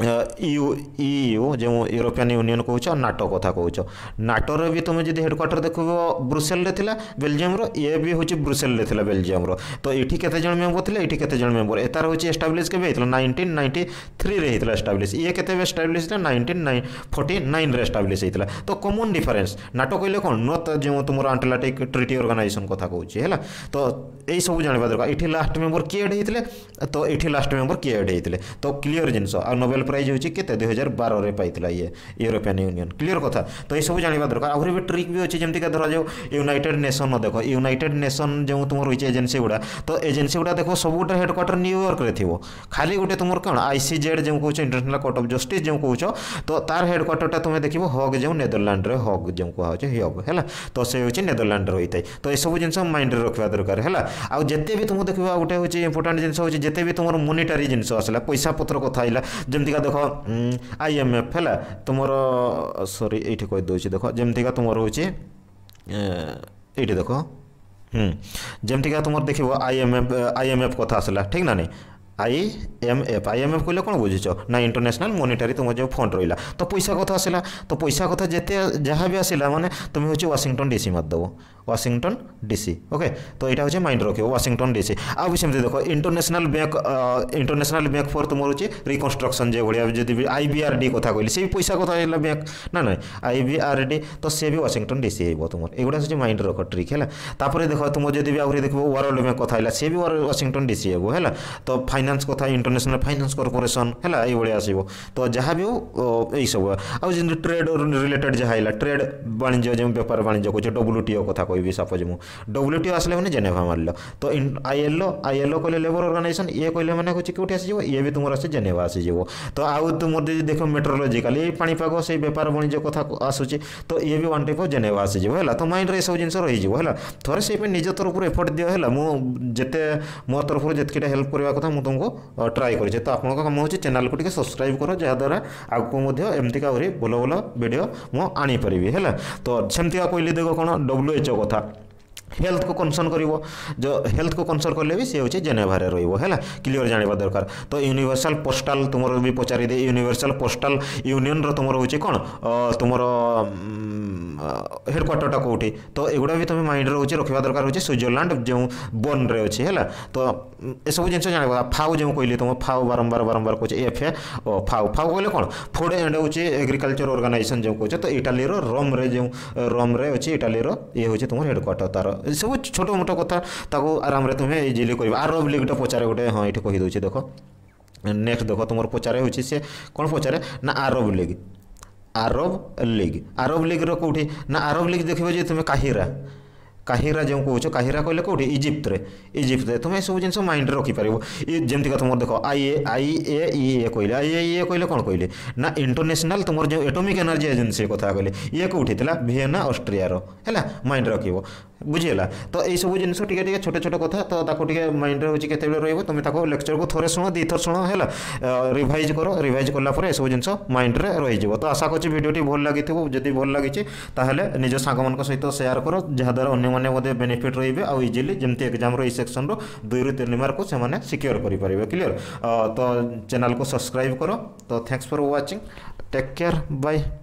यू ईयू जो यूरोपियान यूनियन कौच नाटो कथा कौ नाटोर भी तुम जी हेडक्वाटर देख ब्रुसेल थी बेलजिम्र ये भी हूँ ब्रुसेल थी बेलजिम्र तो ये कत मेम्बर थे ये कत मेम्बर यार हूँ एस्टाब्लीश के नाइंटन नाइंटी थ्री रही है एस्टाब्लीश ये के एस्टाब्लीश थी nineteen nine forty nine establish होता है तो कमन डिफरेन्स नाटो कहे कौन न जो तुम आंटिलाटिक ट्रिटी अर्गानाइजेसन क्या कौन है तो यही सब जाना दरकार ये लास्ट मेम्बर किए होते तो ये लास्ट मेम्बर किए एड्ते तो क्लीयर जिनस नोबेल प्राइज होते दुई हजार बारे पाई ये यूरोपियान यूनियन क्लीयर कथ तो यह सब जाना दरकार आहुरी भी ट्रिक भी अच्छे जमीक धरा जाओ यूनिटेड नेसन देख यूनिटेड नेसन जो तुम रही एजेन्सी गुड़ा तो एजेन्सी गुड़ा देख सब गोटे हेडक्वाटर न्यूयर्क थी खाली गोटे तुम कौन आईसीजेड जो कौन इंटरनेशनल कोर्ट अफ जस्ट जो कौन तो तार हेडक्वाटर टा तुम्हें देखो हग जो नेदरलैंड हग जो कहुच हग है तो से हूँ नेदरलैंड रही है तो यह सब जिन माइंड रखा दरकार है आज जिते भी तुम देखा गोटे हूँ इंपोर्टां जिन होते भी तुम मोनिटारी जिनस आसा पैसा पत्र कथा जमी যেমিতিকা দেখো আই এম এফ হ্যাঁ তোমার সরি এইটি কইদি দেখো যেমিতিকা তোমার হচ্ছে এইটি দেখো হুম যেমিতিকা তোমার দেখব I M F I M F কথা আসলা ঠিক না নেই আইএমএফ আইএমএফ କହିଲେ କ'ଣ ବୁଝିଛ ନା ଇଣ୍ଟରନ୍ୟାସନାଲ ମନିଟାରୀ ତୁମ ଯେଉଁ ଫଣ୍ଡ ରହିଲା ତ ପଇସା କଥା ଆସିଲା ତ ପଇସା କଥା ଯେତେ ଯାହା ବି ଆସିଲା ମାନେ ତୁମେ ହେଉଛି ୱାଶିଂଟନ ଡିସି ମାରିଦେବ ୱାଶିଂଟନ ଡିସି ଓକେ ତ ଏଇଟା ହେଉଛି ମାଇଣ୍ଡ ରଖିବ ୱାଶିଂଟନ ଡିସି ଆଉ ବି ସେମିତି ଦେଖ international bank international bank for ତୁମର ହେଉଛି ରିକନଷ୍ଟ୍ରକ୍ସନ୍ ଯେଭଳିଆ ଯଦି B I B R D କଥା କହିଲି ସେ ବି ପଇସା କଥା ହେଲା ବ୍ୟାଙ୍କ ନା ନାଇଁ ଆଇ ବି ଆର୍ ଡି ତ ସେ ବି ୱାଶିଂଟନ ଡିସି ହେବ ତୁମର ଏଗୁଡ଼ା ହେଉଛି ମାଇଣ୍ଡ ରଖ ଟ୍ରିକ୍ ହେଲା ତାପରେ ଦେଖ ତୁମ ଯଦି ବି ଆହୁରି ଦେଖିବ ୱାର୍ଲଡ ବ୍ୟାଙ୍କ କଥା ହେଲା ସେ ବି ୱାଶିଂଟନ ଡିସି ହେବ ହେଲା ତ ଫାଇନାନ୍ସ ଫାଇନାନ୍ସ କଥା ଇଣ୍ଟରନ୍ୟାସନାଲ୍ ଫାଇନାନ୍ସ କର୍ପୋରେସନ୍ ହେଲା ଏଇଭଳିଆ ଆସିବ ତ ଯାହା ବି ହଉ ଏଇସବୁ ଆଉ ଯେମିତି ଟ୍ରେଡ୍ ରିଲେଟେଡ୍ ଯାହା ହେଲା ଟ୍ରେଡ୍ ବାଣିଜ୍ୟ ଯେଉଁ ବେପାର ବାଣିଜ୍ୟ କହୁଛେ ଡବ୍ଲ୍ୟୁଟିଓ କଥା କହିବି ସପୋଜ୍ ମୁଁ ଡବ୍ଲ୍ୟୁଟିଓ ଆସିଲେ ମାନେ ଜେନେଭା ମାରିଲ ତ ଆଇଏଲ୍ଓ ଆଇଏଲ୍ଓ କହିଲେ ଲେବର ଅର୍ଗାନାଇଜେସନ୍ ଇଏ କହିଲେ ମାନେ ହେଉଛି କେଉଁଠି ଆସିଯିବ ଇଏ ବି ତୁମର ଆସି ଜେନେଭା ଆସିଯିବ ତ ଆଉ ତୁମର ଯଦି ଦେଖ ମେଟ୍ରୋଲୋଜିକାଲି ଏଇ ପାଣିପାଗ ସେଇ ବେପାର ବାଣିଜ୍ୟ କଥା ଆସୁଛି ତ ଇଏ ବି ୱାନ୍ ଟାଇପ୍ ଅଫ୍ ଜେନେଭା ଆସିଯିବ ହେଲା ତ ମାଇଣ୍ଡରେ ଏସବୁ ଜିନିଷ ରହିଯିବ ହେଲା ଥରେ ସେଇ ପାଇଁ ନିଜ ତରଫରୁ ଏଫର୍ଟ ଦିଅ ହେଲା ମୁଁ ଯେତେ ମୋ ତରଫରୁ ଯେତିକିଟା ହେଲ୍ପ କରିବା କଥା ମୁଁ ତୁମକୁ ଆପଣଙ୍କୁ ଟ୍ରାଏ କରିଛେ ତ ଆପଣଙ୍କ କାମ ହେଉଛି ଚ୍ୟାନେଲ୍କୁ ଟିକେ ସବସ୍କ୍ରାଇବ୍ କର ଯାହାଦ୍ୱାରା ଆଗକୁ ମଧ୍ୟ ଏମିତିକା ଆହୁରି ଭଲ ଭଲ ଭିଡ଼ିଓ ମୁଁ ଆଣିପାରିବି ହେଲା ତ ସେମିତିକା କହିଲି ଦେଖ କ'ଣ ଡବ୍ଲ୍ୟୁଏଚ୍ଓ କଥା ହେଲ୍ଥକୁ କନସର୍ନ କରିବ ହେଲ୍ଥକୁ କନସର୍ନ କଲେ ବି ସେ ହେଉଛି ଜେନେଭାରେ ରହିବ ହେଲା କ୍ଲିଅର୍ ଜାଣିବା ଦରକାର ତ ୟୁନିଭର୍ସାଲ୍ ପୋଷ୍ଟାଲ୍ ତୁମର ବି ପଚାରିଦିଏ ୟୁନିଭର୍ସାଲ୍ ପୋଷ୍ଟାଲ୍ ୟୁନିୟନ୍ର ତୁମର ହେଉଛି କ'ଣ ତୁମର ହେଡ଼କ୍ୱାର୍ଟରଟା କେଉଁଠି ତ ଏଗୁଡ଼ା ବି ତୁମେ ମାଇଣ୍ଡରେ ହେଉଛି ରଖିବା ଦରକାର ହେଉଛି ସୁଇଜରଲ୍ୟାଣ୍ଡ ଯେଉଁ ବନ୍ରେ ଅଛି ହେଲା ତ ଏସବୁ ଜିନିଷ ଜାଣିବ ଫାଉ ଯେଉଁ କହିଲି ତୁମ ଫାଉ ବାରମ୍ବାର ବାରମ୍ବାର କହୁଛି ଏଫ୍ ଏ ଓ ଫାଉ ଫାଉ କହିଲେ କ'ଣ ଫୁଡ଼୍ ଆଣ୍ଡ ହେଉଛି ଏଗ୍ରିକଲଚର ଅର୍ଗାନାଇଜେସନ୍ ଯେଉଁ କହୁଛ ତ ଇଟାଲୀର ରୋମ୍ରେ ଯେଉଁ ରୋମ୍ରେ ଅଛି ଇଟାଲୀର ଇଏ ହେଉଛି ତୁମର ହେଡ଼କ୍ୱାର୍ଟର ତା'ର ଏସବୁ ଛୋଟ ମୋଟ କଥା ତାକୁ ଆରାମରେ ତୁମେ ଇଜିଲି କରିବ ଆରବ ଲିଗ୍ଟା ପଚାରେ ଗୋଟେ ହଁ ଏଠି କହିଦେଉଛି ଦେଖ ନେକ୍ସଟ ଦେଖ ତୁମର ପଚାରେ ହେଉଛି ସେ କ'ଣ ପଚାରେ ନା Arab league Arab league Arab ଲିଗ୍ର କେଉଁଠି ନା ଆରବ ଲିଗ୍ ଦେଖିବ ଯେ ତୁମେ କାହିରା କାହିରା ଯେଉଁ କହୁଛ କାହିରା କହିଲେ କେଉଁଠି ଇଜିପ୍ଟରେ ଇଜିପ୍ଟରେ ତୁମେ ଏସବୁ ଜିନିଷ ମାଇଣ୍ଡରେ ରଖିପାରିବ ଏ ଯେମିତିକା ତୁମର ଦେଖ ଆଇ ଏ ଆଇ ଏ ଇ ଏ କହିଲେ ଆଇ ଏ ଇ ଏ କହିଲେ କ'ଣ କହିଲେ ନା ଇଣ୍ଟରନ୍ୟାସନାଲ୍ ତୁମର ଯେଉଁ ଏଟୋମିକ୍ ଏନର୍ଜି ଏଜେନ୍ସି କଥା କହିଲେ ଇଏ କେଉଁଠି ଥିଲା ଭିଏନା ଅଷ୍ଟ୍ରିଆର ହେଲା ମାଇଣ୍ଡରେ ରଖିବ ବୁଝିହେଲା ତ ଏଇସବୁ ଜିନିଷ ଟିକେ ଟିକେ ଛୋଟ ଛୋଟ କଥା ତ ତାକୁ ଟିକେ ମାଇଣ୍ଡରେ ହେଉଛି କେତେବେଳେ ରହିବ ତୁମେ ତାକୁ ଲେକ୍ଚରକୁ ଥରେ ଶୁଣ ଦୁଇଥର ଶୁଣ ହେଲା ରିଭାଇଜ୍ କର ରିଭାଇଜ୍ କଲା ପରେ ଏସବୁ ଜିନିଷ ମାଇଣ୍ଡରେ ରହିଯିବ ତ ଆଶା କରୁଛି ଭିଡ଼ିଓଟି ଭଲ ଲାଗିଥିବ ଯଦି ଭଲ ଲାଗିଛି ତାହେଲେ ନିଜ ସାଙ୍ଗମାନଙ୍କ ସହିତ ସେୟାର କର ଯାହାଦ୍ୱାରା ଅନ୍ୟମାନେ मैंने बेनिफिट रही है इजिली जमी एक्जाम रही सेक्शन रु रु तीन मार्क से सिक्योर करेंगे क्लीयर तो चैनल को सब्सक्राइब करो तो thanks for watching take care bye